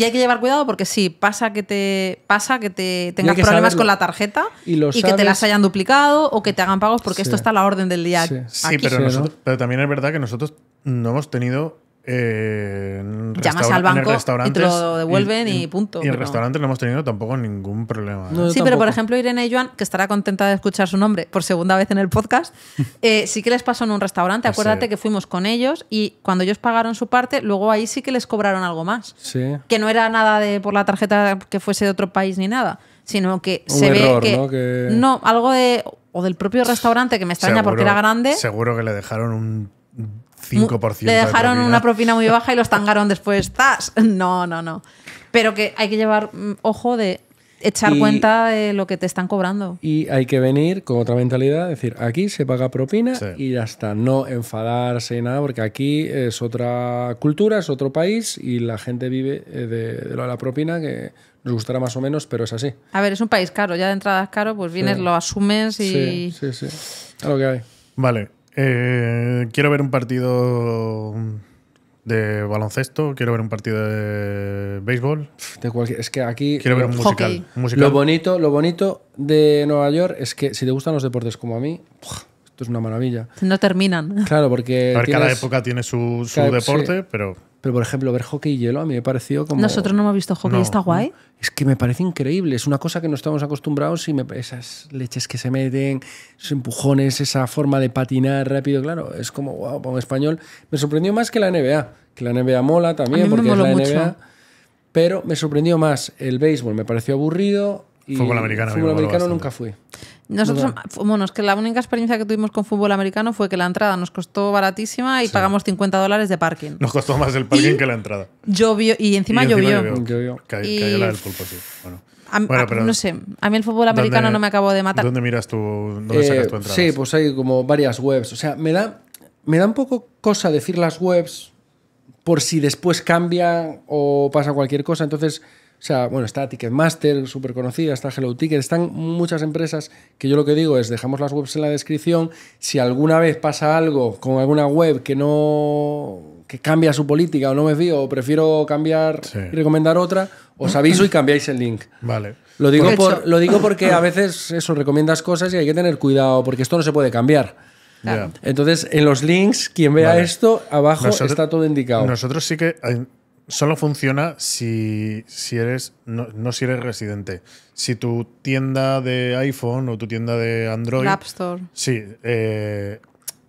Y hay que llevar cuidado porque sí, pasa que te pasa que te tengas que problemas saberlo. con la tarjeta Y lo que te las hayan duplicado o que te hagan pagos porque Sí. esto está a la orden del día. Sí. Sí, aquí. pero, Sí, ¿no? nosotros, pero también es verdad que nosotros no hemos tenido. Eh, Llamas al banco y te lo devuelven y punto, Y en pero- restaurantes no hemos tenido tampoco ningún problema. ¿eh? No, Sí, pero por ejemplo Irene Joan, que estará contenta de escuchar su nombre por segunda vez en el podcast, eh, sí que les pasó en un restaurante. Ah, Acuérdate sí. que fuimos con ellos y cuando ellos pagaron su parte, luego ahí sí que les cobraron algo más. Sí. Que no era nada de por la tarjeta que fuese de otro país ni nada, sino que Un se error, ve que ¿no? Que- no, algo de o del propio restaurante que me extraña porque era grande. Seguro que le dejaron un 5%. Le de dejaron propina. una propina muy baja y los tangaron después. ¡Tas! No, no, no. Pero que hay que llevar mm, ojo de echar Y- cuenta de lo que te están cobrando. Y hay que venir con otra mentalidad, decir, aquí se paga propina Sí. y ya está, no enfadarse y nada, porque aquí es otra cultura, es otro país y la gente vive eh, de, de lo de la propina, que nos gustará más o menos, pero es así. A ver, es un país caro, ya de entrada es caro, pues vienes, Sí. lo asumes y... Sí, sí, sí. Es lo que hay. Vale. Eh, quiero ver un partido de baloncesto, quiero ver un partido de béisbol, De cualquier- es que aquí quiero ver un musical. Hockey. un musical. lo bonito, lo bonito de Nueva York es que si te gustan los deportes como a mí, esto es una maravilla. No terminan. Claro, porque A ver, cada época tiene su, su Cada- deporte, sí. pero Pero por ejemplo, ver hockey y hielo a mí me pareció como Nosotros no hemos visto hockey, No. está guay. Es que me parece increíble, es una cosa que no estamos acostumbrados y me- esas leches que se meten, esos empujones, esa forma de patinar rápido, claro, es como, wow, para un español. Me sorprendió más que la NBA, que la NBA mola también porque es la mucho. NBA, pero me sorprendió más el béisbol, me pareció aburrido y Fútbol americano fútbol americano bastante. nunca fui. Nosotros, bueno, es que la única experiencia que tuvimos con fútbol americano fue que la entrada nos costó baratísima y pagamos 50 dólares de parking. nos costó más el parking que la entrada. Llovió y encima Y encima llovió. Llovió. Ca- Y- Cayó la del pulpo, sí. Bueno. A- Bueno, a- pero no sé, a mí el fútbol americano ¿dónde- no me acabó de matar. ¿Dónde miras tú? ¿Dónde Eh, sacas tu entrada? sí, pues hay como varias webs. O sea, me da, me da un poco cosa decir las webs por si después cambian o pasa cualquier cosa. Entonces, o sea, bueno, está Ticketmaster, súper conocida, está Hello Ticket, están muchas empresas que yo lo que digo es dejamos las webs en la descripción. Si alguna vez pasa algo con alguna web que no que cambia su política o no me fío o prefiero cambiar Sí. y recomendar otra, os aviso y cambiáis el link. Vale. Lo digo, por, lo digo porque a veces eso recomiendas cosas y hay que tener cuidado porque esto no se puede cambiar. Claro. Entonces, en los links, quien vea Vale. esto, abajo Nosotros- está todo indicado. Nosotros sí que solo funciona si, si eres no, no si eres residente. Si tu tienda de iPhone o tu tienda de Android, La App Store. sí, eh,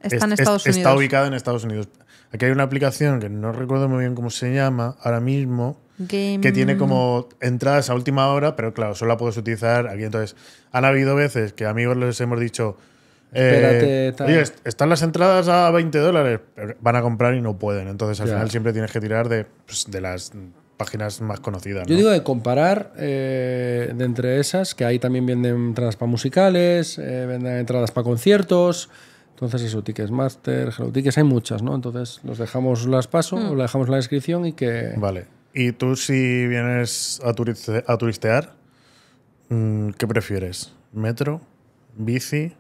Está en es- Estados es- está Unidos. ubicada en Estados Unidos. Aquí hay una aplicación que no recuerdo muy bien cómo se llama ahora mismo, Game- que tiene como entradas a última hora, pero claro, solo la puedes utilizar aquí. Entonces, han habido veces que amigos les hemos dicho, Espérate, tal. oye, est- están las entradas a 20 dólares, van a comprar y no pueden. Entonces, al Ya. final siempre tienes que tirar de, pues, de las páginas más conocidas. Yo ¿no? digo de comparar eh, de entre esas, que ahí también venden entradas para musicales, eh, venden entradas para conciertos. Entonces, eso, Ticketmaster, Hello Tickets, hay muchas, ¿no? Entonces, los dejamos, las paso, os las dejamos en la descripción y que. Vale. Y tú, si vienes a, turiste- a turistear, mm, ¿qué prefieres? ¿Metro? ¿Bici?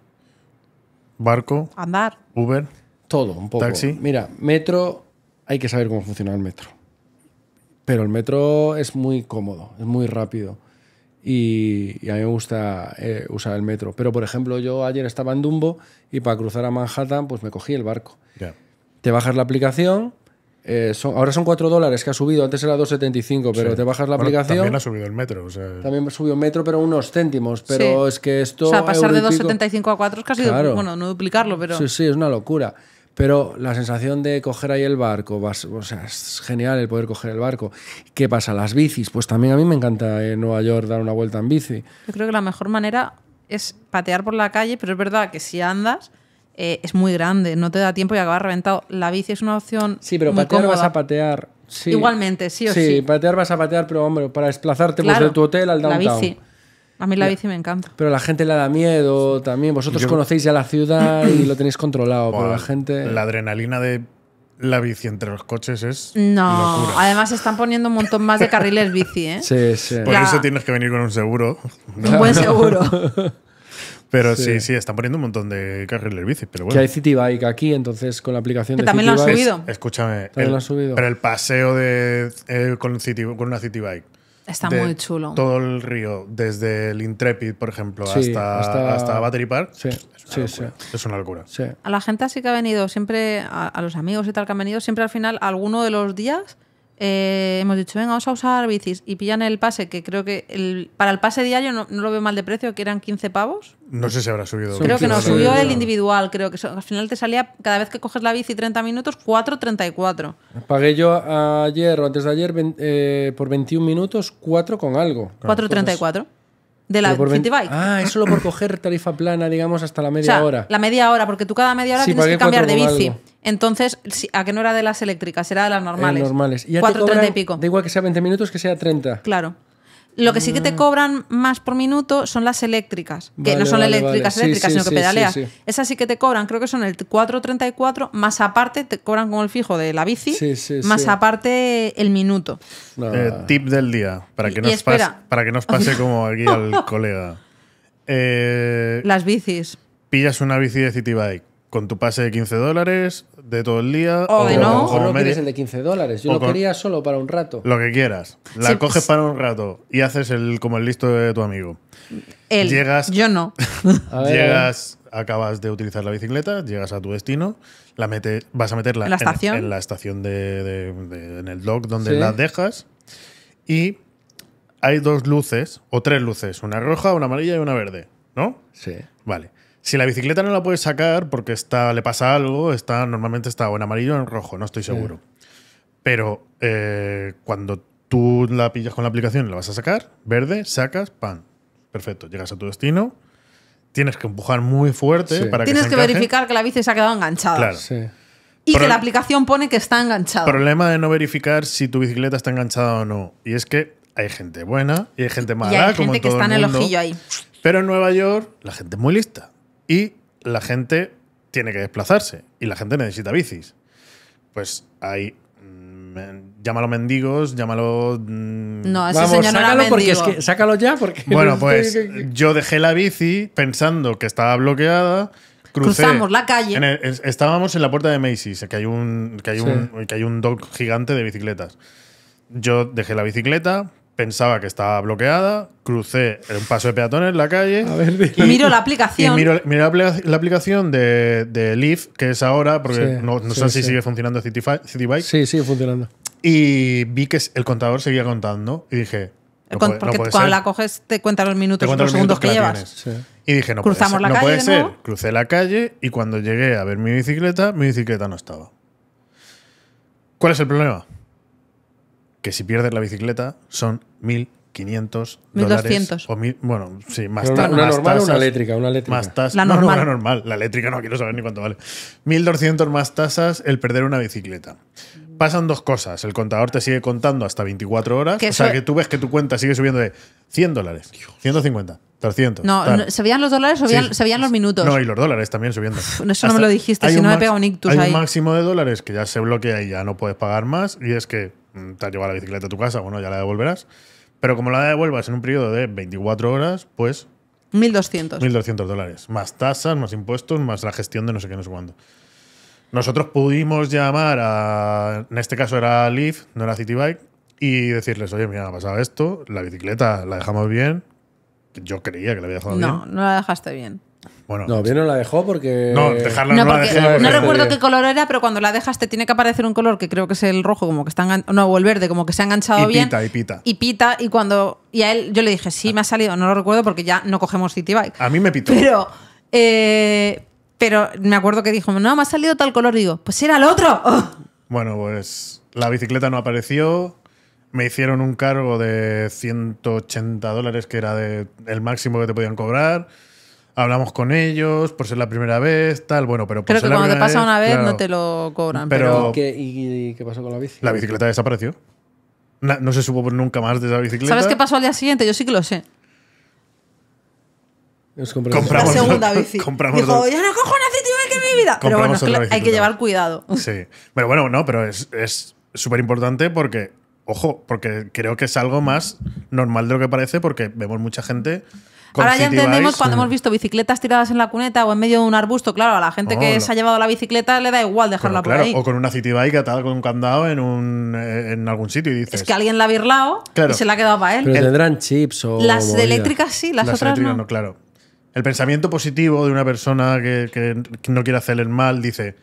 ¿Barco? Andar. ¿Uber? Todo, un poco. Taxi. Mira, metro, hay que saber cómo funciona el metro. Pero el metro es muy cómodo, es muy rápido. Y, y a mí me gusta eh, usar el metro. Pero, por ejemplo, yo ayer estaba en Dumbo y para cruzar a Manhattan, pues me cogí el barco. Te bajas la aplicación, eh, son, ahora son 4 dólares que ha subido, antes era 2,75, pero Sí. te bajas la Bueno, aplicación. También ha subido el metro. O sea, También subió metro, pero unos céntimos. Pero Sí. es que esto. O sea, pasar de euro y pico- 2,75 a 4 es casi, Claro. bueno, no duplicarlo, pero... Sí, sí, es una locura. Pero la sensación de coger ahí el barco, vas- o sea, es genial el poder coger el barco. ¿Qué pasa? Las bicis, pues también a mí me encanta en Nueva York dar una vuelta en bici. Yo creo que la mejor manera es patear por la calle, pero es verdad que si andas eh, es muy grande, no te da tiempo y acabas reventado. La bici es una opción Sí, pero muy patear cómoda. vas a patear. sí. Igualmente, sí o sí. sí. patear vas a patear, pero hombre, para desplazarte pues, Claro, de tu hotel al La downtown. bici. A mí la bici me encanta. Pero la gente le da miedo también. Vosotros Yo- conocéis ya la ciudad y lo tenéis controlado, pero la gente. La adrenalina de la bici entre los coches es No, locura. además están poniendo un montón más de carriles bici, ¿eh? Sí, sí. Por eso tienes que venir con un seguro. Un buen seguro. Pero Sí. sí, sí, están poniendo un montón de carriles bici. Pero Que bueno, hay City Bike aquí, entonces con la aplicación Que de también lo han subido. escúchame. También el- lo han subido. Pero el paseo de, eh, con, City- con una City Bike. Está de muy chulo. Todo el río, desde el Intrepid, por ejemplo, Sí, hasta, hasta- hasta Battery Park. Sí, es sí, una sí. locura. Es una locura. sí. A la gente así que ha venido siempre, a, a los amigos y tal que han venido, siempre al final, alguno de los días, eh, hemos dicho, venga, vamos a usar bicis y pillan el pase, que creo que el, para el pase diario no, no lo veo mal de precio, que eran 15 pavos. No sé si habrá subido. Creo que no, 15 subió el individual, creo que so- al final te salía, cada vez que coges la bici 30 minutos, 4.34. Pagué yo ayer o antes de ayer eh, por 21 minutos 4 con algo. 4.34. De la por City 20 Bike. Ah, es solo por coger tarifa plana, digamos, hasta la O media sea, hora. la media hora, porque tú cada media hora Sí, tienes que cambiar de bici. algo. Entonces, a que no era de las eléctricas, era de las Eh, normales. normales. Y ya te 4.30 y pico. Da igual que sea 20 minutos que sea 30. Claro. Lo que sí que te cobran más por minuto son las eléctricas, que Vale, no son vale, eléctricas vale. Eléctricas, sí, sino que pedaleas. sí, sí. Esas sí que te cobran, creo que son el 4.34, más aparte te cobran como el fijo de la bici, Sí, sí, más sí. aparte el minuto. No, Eh, tip del día, para que, Y- nos y pase, para que nos pase como aquí al colega. Eh, Las bicis. pillas una bici de City Bike con tu pase de 15 dólares de todo el día. O de no. mejor no quieres el de 15 dólares. Yo o lo con- quería solo para un rato. Lo que quieras. La Sí, coges para un rato y haces el como el listo de tu amigo. Él. Llegas- Yo no. A ver, llegas, acabas de utilizar la bicicleta, llegas a tu destino, la mete, vas a meterla ¿En la estación? en la estación de, de- de- en el dock donde Sí. la dejas y hay dos luces o tres luces, una roja, una amarilla y una verde, ¿no? Sí. Vale. Si la bicicleta no la puedes sacar porque está, le pasa algo, está, normalmente está o en amarillo o en rojo, no estoy seguro. Pero eh, cuando tú la pillas con la aplicación y la vas a sacar, verde, sacas, pan. Perfecto, llegas a tu destino. Tienes que empujar muy fuerte Sí. para que Tienes se que encaje. verificar que la bici se ha quedado enganchada. Claro. Sí. Y Pro- que la aplicación pone que está enganchada. Problema de no verificar si tu bicicleta está enganchada o no. Y es que hay gente buena y hay gente mala. y hay como gente en que todo está en el mundo. ojillo ahí. Pero en Nueva York la gente es muy lista. Y la gente tiene que desplazarse. Y la gente necesita bicis. Pues hay. mm, llámalo mendigos, llámalo. mm, No, ese Vamos, señor no era sácalo porque es mendigo. que sácalo ya porque Bueno, no pues yo dejé la bici pensando que estaba bloqueada. Crucé Cruzamos la calle. en el- es- estábamos en la puerta de Macy's, que hay un que hay Sí. un que hay un dock gigante de bicicletas. Yo dejé la bicicleta, pensaba que estaba bloqueada, crucé en un paso de peatones la calle. A ver, di- Miro la Y aplicación. miro, miro la, apli- la aplicación de, de Leaf, que es ahora, porque Sí, no, no sí, sé si sí. sigue funcionando City, City Bike. Sí, sigue funcionando. Y vi que el contador seguía contando. Y dije. No puede, no porque puede cuando ser. la coges te cuenta los minutos, cuenta los los segundos que, que la llevas. Y dije, no Cruzamos puede la ser. no calle puede de ser. nuevo. Crucé la calle y cuando llegué a ver mi bicicleta, mi bicicleta no estaba. ¿Cuál es el problema? Que si pierdes la bicicleta son 1.500 dólares. 1.200. O mil, bueno, sí, más una, una más normal o una tasas. eléctrica, una eléctrica. Más tasas. La no, no, normal. la normal. La eléctrica no quiero saber ni cuánto vale. 1.200 más tasas el perder una bicicleta. Pasan dos cosas. El contador te sigue contando hasta 24 horas. O sea, que tú ves que tu cuenta sigue subiendo de 100 dólares, 150, 300. No, tal. ¿se veían los dólares o Sí. se veían los minutos? No, y los dólares también subiendo. eso no me lo dijiste, hay si un no me pega un ictus Hay ahí. un máximo de dólares que ya se bloquea y ya no puedes pagar más. Y es que te has llevado la bicicleta a tu casa, bueno, ya la devolverás. Pero como la devuelvas en un periodo de 24 horas, pues 1200. 1.200 dólares. Más tasas, más impuestos, más la gestión de no sé qué, no sé cuándo. Nosotros pudimos llamar a. En este caso era Leaf, no era Citybike, y decirles, oye, mira, ha pasado esto, la bicicleta la dejamos bien. Yo creía que la había dejado No, bien. no la dejaste bien. Bueno, No, bien no la dejó porque. no, dejarla No, no, la porque dejé. no recuerdo qué color era, pero cuando la dejas te tiene que aparecer un color que creo que es el rojo, como que está no, o el verde, como que se ha enganchado Y bien. pita, y pita. Y pita, y cuando. Y a él yo le dije, sí, me ha salido, no lo recuerdo porque ya no cogemos City Bike. A mí me pitó. Pero. eh, pero me acuerdo que dijo, no, me ha salido tal color. Digo, pues era el otro. Bueno, pues la bicicleta no apareció. Me hicieron un cargo de 180 dólares, que era de, el máximo que te podían cobrar. Hablamos con ellos por ser la primera vez, tal. Bueno, pero por Creo ser que la cuando te pasa una vez claro, no te lo cobran. Pero- Pero. ¿Y qué, y- y qué pasó con la bici? La bicicleta desapareció. Na- no se supo nunca más de esa bicicleta. ¿Sabes qué pasó al día siguiente? Yo sí que lo sé. Es compre- La Compramos segunda bici. compramos Dijo, yo no cojo una City Bike en mi vida. Pero bueno, Compramos es que hay que llevar cuidado. Sí. Pero bueno, no, pero es es súper importante porque, ojo, porque creo que es algo más normal de lo que parece porque vemos mucha gente. Con Ahora ya entendemos cuando hemos visto bicicletas tiradas en la cuneta o en medio de un arbusto. Claro, a la gente que se ha llevado la bicicleta le da igual dejarla Bueno, claro, por ahí. o con una city bike atada con un candado en, un, eh, en algún sitio y dices. Es que alguien la ha birlado Claro. y se la ha quedado para él. Pero El- tendrán chips o. las eléctricas sí, las, las otras eléctricas no. no, claro. El pensamiento positivo de una persona que, que no quiere hacer el mal dice: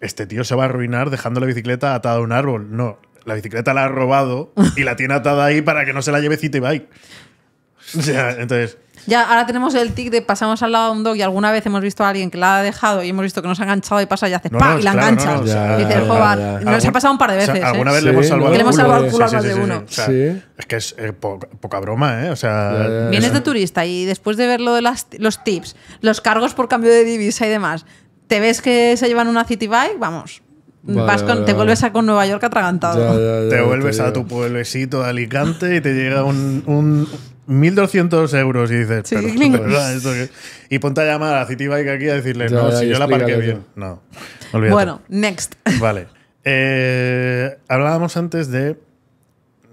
Este tío se va a arruinar dejando la bicicleta atada a un árbol. No, la bicicleta la ha robado y la tiene atada ahí para que no se la lleve City Bike. O sea, entonces. Ya, ahora tenemos el tic de pasamos al lado de un dog y alguna vez hemos visto a alguien que la ha dejado y hemos visto que nos ha enganchado y pasa y hace No, ¡pa! no, y la claro, engancha. no, no, o sea, y dices, ya, joder, ya, ya. nos ha pasado un par de o sea, veces. alguna ¿eh? vez le hemos salvado le hemos el culo. salvado el culo a más de sí, uno. O sea, Sí. Es que es eh, po- poca broma, ¿eh? O sea. Ya, ya, ya. Vienes de turista y después de ver lo de las, los tips, los cargos por cambio de divisa y demás, te ves que se llevan una City Bike, vamos. Vale, vas con- vale, te vale. vuelves a con Nueva York atragantado. Ya, ya, ya, Te vuelves a tu pueblecito de Alicante y te llega un, un 1.200 euros y dices, Sí, pero, cling. ¿de verdad esto qué? Y ponte a llamar a Citibike aquí a decirle, Ya, no, ya, si yo la parqué bien. No, olvídate. Bueno, next. Vale. Eh, hablábamos antes de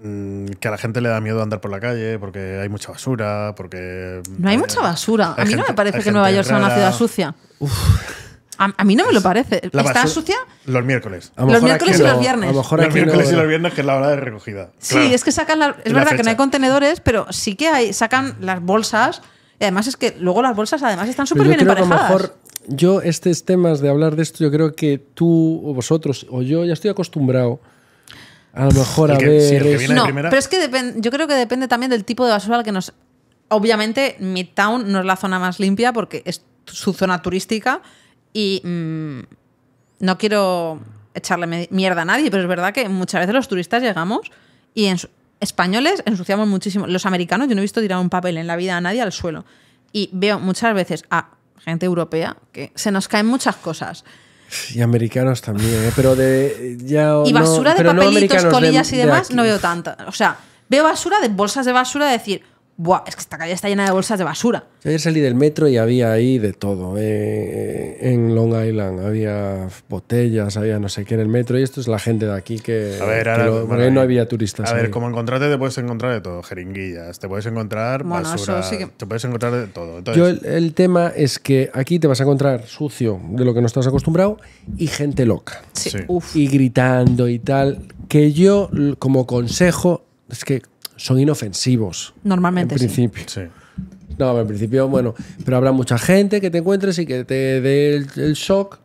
mm, que a la gente le da miedo andar por la calle porque hay mucha basura, porque... No hay mucha basura. A mí no me parece que Nueva York sea una ciudad sucia. A, a mí no me lo parece. La ¿Está basura- sucia? Los miércoles. A lo Los miércoles y los viernes. A lo mejor Los miércoles no, y los viernes, que es la hora de recogida. Sí, Claro. es que sacan las. Es La verdad que fecha. no hay contenedores, pero sí que hay. Sacan las bolsas. Y además es que luego las bolsas además están súper bien que a lo emparejadas. mejor yo estos temas de hablar de esto, yo creo que tú o vosotros o yo ya estoy acostumbrado a lo mejor El a que- ver... sí, que No, primera. pero es que depen- yo creo que depende también del tipo de basura al que nos. Obviamente, Midtown no es la zona más limpia porque es su zona turística y mm, no quiero echarle mierda a nadie, pero es verdad que muchas veces los turistas llegamos y en españoles ensuciamos muchísimo. Los americanos, yo no he visto tirar un papel en la vida a nadie al suelo. Y veo muchas veces a gente europea que se nos caen muchas cosas. Y americanos también, ¿eh? pero de... Ya, Y no- basura de no papelitos, de- colillas y de demás, no veo tanta. O sea, veo basura de bolsas de basura de decir, Buah, es que esta calle está llena de bolsas de basura. Yo Ayer salí del metro y había ahí de todo. eh, en Long Island había botellas, había no sé qué en el metro. Y esto es la gente de aquí que. A ver, que ahora. lo- bueno, porque ahí no había turistas. A ver, ahí. como encontrarte te puedes encontrar de todo. Jeringuillas, te puedes encontrar Bueno, basura. eso sí que- Te puedes encontrar de todo. Entonces, Yo el, el tema es que aquí te vas a encontrar sucio de lo que no estás acostumbrado y gente loca. Sí. Sí. Uf. Y gritando y tal. Que yo, como consejo, es que son inofensivos. Normalmente En principio. sí. No, en principio, bueno, pero habrá mucha gente que te encuentres y que te dé el, el shock,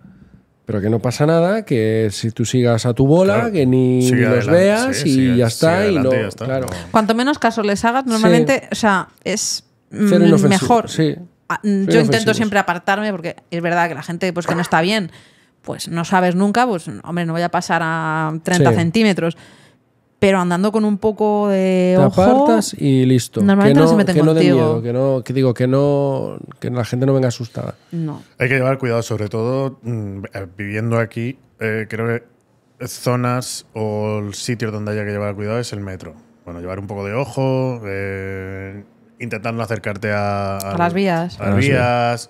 pero que no pasa nada, que si tú sigas a tu bola, Claro. que ni, Sigue los adelante, veas sí, y sigue- ya está. y no, adelante y ya está. claro. Cuanto menos caso les hagas, normalmente, o sea, es mm, mejor. sí. Ah, Yo intento siempre apartarme porque es verdad que la gente pues que no está bien, pues no sabes nunca, pues hombre, no voy a pasar a 30 Sí. centímetros. Pero andando con un poco de Te ojo, apartas y listo. Normalmente que no no, se meten que no contigo. miedo, que no, que digo, que no, que la gente no venga asustada. no. Hay que llevar cuidado, sobre todo mm, eh, viviendo aquí. eh, creo que zonas o sitios donde haya que llevar cuidado es el metro. Bueno, llevar un poco de ojo, eh, intentando acercarte a, A las vías. a A las las vías.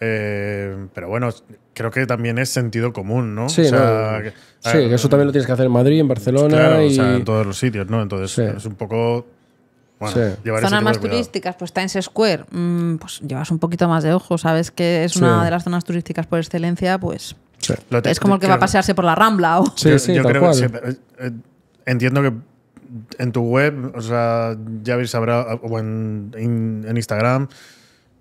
eh, pero bueno, creo que también es sentido común, ¿no? Sí, O sea, no, que- sí, ver, eso también lo tienes que hacer en Madrid, en Barcelona. Claro, y, o sea, en todos los sitios, ¿no? Entonces Sí. es un poco. Bueno, Sí. Zonas más turísticas, pues Times Square, mm, pues llevas un poquito más de ojo, sabes que es Sí. una de las zonas turísticas por excelencia, pues es como el que va a pasearse por la Rambla o... Sí, yo, sí, yo tal creo cual. que eh, eh, entiendo que en tu web, o sea, ya habéis habrá o en Instagram,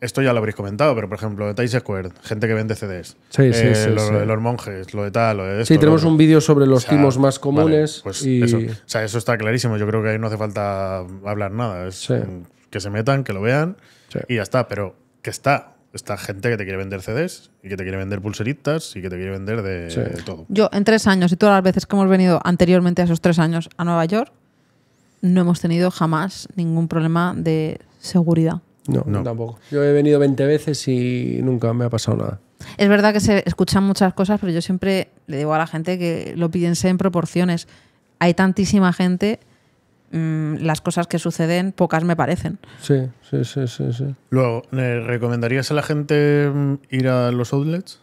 esto ya lo habréis comentado, pero por ejemplo, de Times Square, gente que vende CDs, Sí, sí, sí, lo sí. de los monjes, lo de tal, lo de esto. Sí, tenemos lo- un vídeo sobre los o sea, timos más vale, comunes. pues y... eso, o sea, eso está clarísimo. Yo creo que ahí no hace falta hablar nada. Es Sí. que se metan, que lo vean Sí. y ya está. Pero que está. Está gente que te quiere vender CDs y que te quiere vender pulseritas y que te quiere vender de, Sí. de todo. Yo en tres años y todas las veces que hemos venido anteriormente a esos tres años a Nueva York, no hemos tenido jamás ningún problema de seguridad. No, No. tampoco. Yo he venido 20 veces y nunca me ha pasado nada. Es verdad que se escuchan muchas cosas, pero yo siempre le digo a la gente que lo pídense en proporciones. Hay tantísima gente, mm, las cosas que suceden, pocas me parecen. Sí, sí, sí, sí. sí. Luego, ¿le ¿recomendarías a la gente mm, ir a los outlets?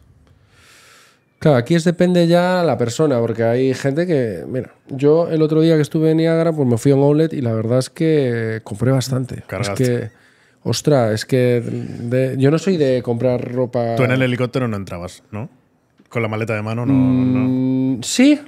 Claro, aquí es depende ya la persona, porque hay gente que, mira, yo el otro día que estuve en Niagara, pues me fui a un outlet y la verdad es que compré bastante. Cargaste. Es que, ostras, es que de- yo no soy de comprar ropa. Tú en el helicóptero no entrabas, ¿no? Con la maleta de mano no. no. Mm, sí,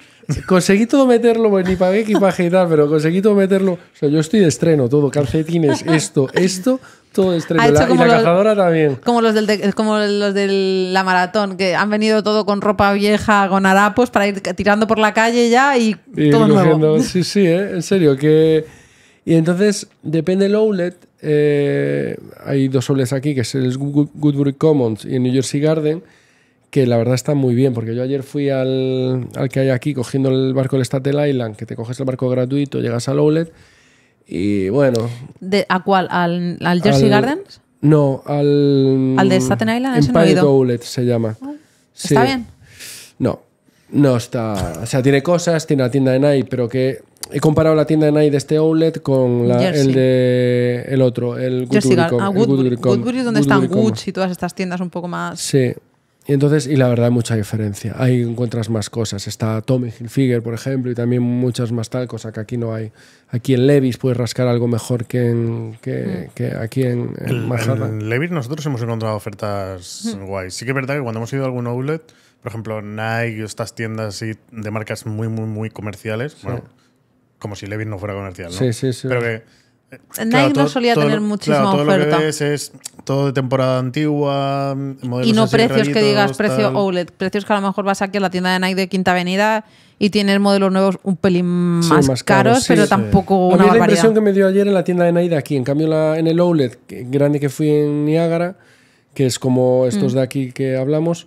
conseguí todo meterlo, pues ni pagué equipaje y tal, pero conseguí todo meterlo. O sea, yo estoy de estreno, todo, calcetines, esto, esto, todo de estreno. La- y la los- cazadora también. Como los, del de- como los de la maratón, que han venido todo con ropa vieja, con harapos, para ir tirando por la calle ya y, Y todo nuevo. Sí, sí, ¿eh? en serio. que Y entonces, depende del outlet. Eh, hay dos outlets aquí, que es el Good- Goodbury Commons y el New Jersey Garden, que la verdad están muy bien, porque yo ayer fui al, al que hay aquí cogiendo el barco del Staten Island, que te coges el barco gratuito, llegas al outlet y bueno... De, ¿A cuál? ¿Al, al Jersey al- Gardens? No, al... ¿Al de Staten Island? Ese no he Empire ido. Outlet se llama. Sí. ¿Está bien? No. No está. O sea, tiene cosas, tiene la tienda de Nike, pero que. He comparado la tienda de Nike de este outlet con la- el de. El otro, el Goodbury ah, Woodbury, Woodbury es donde están. Gucci y todas estas tiendas un poco más. Sí. Y entonces, y la verdad hay mucha diferencia. Ahí encuentras más cosas. Está Tommy Hilfiger, por ejemplo, y también muchas más tal, cosa que aquí no hay. Aquí en Levis puedes rascar algo mejor que, en, que, que aquí en, en El- Manhattan. en Levi's nosotros hemos encontrado ofertas guays. Sí que es verdad que cuando hemos ido a algún outlet, por ejemplo, Nike o estas tiendas así de marcas muy, muy, muy comerciales, bueno, como si Levi's no fuera comercial, ¿no? Sí, sí, sí. Pero que... eh, Nike no solía tener muchísima claro, todo oferta. lo que ves es todo de temporada antigua, modelos Y no así precios que digas precio tal. outlet. Precios que a lo mejor vas aquí a la tienda de Nike de Quinta Avenida y tienes modelos nuevos un pelín Sí, más, caros, caros, sí, pero sí. tampoco A una la barbaridad. impresión que me dio ayer en la tienda de Nike de aquí, en cambio la- en el que- grande que fui en Niágara, que es como estos de aquí que hablamos,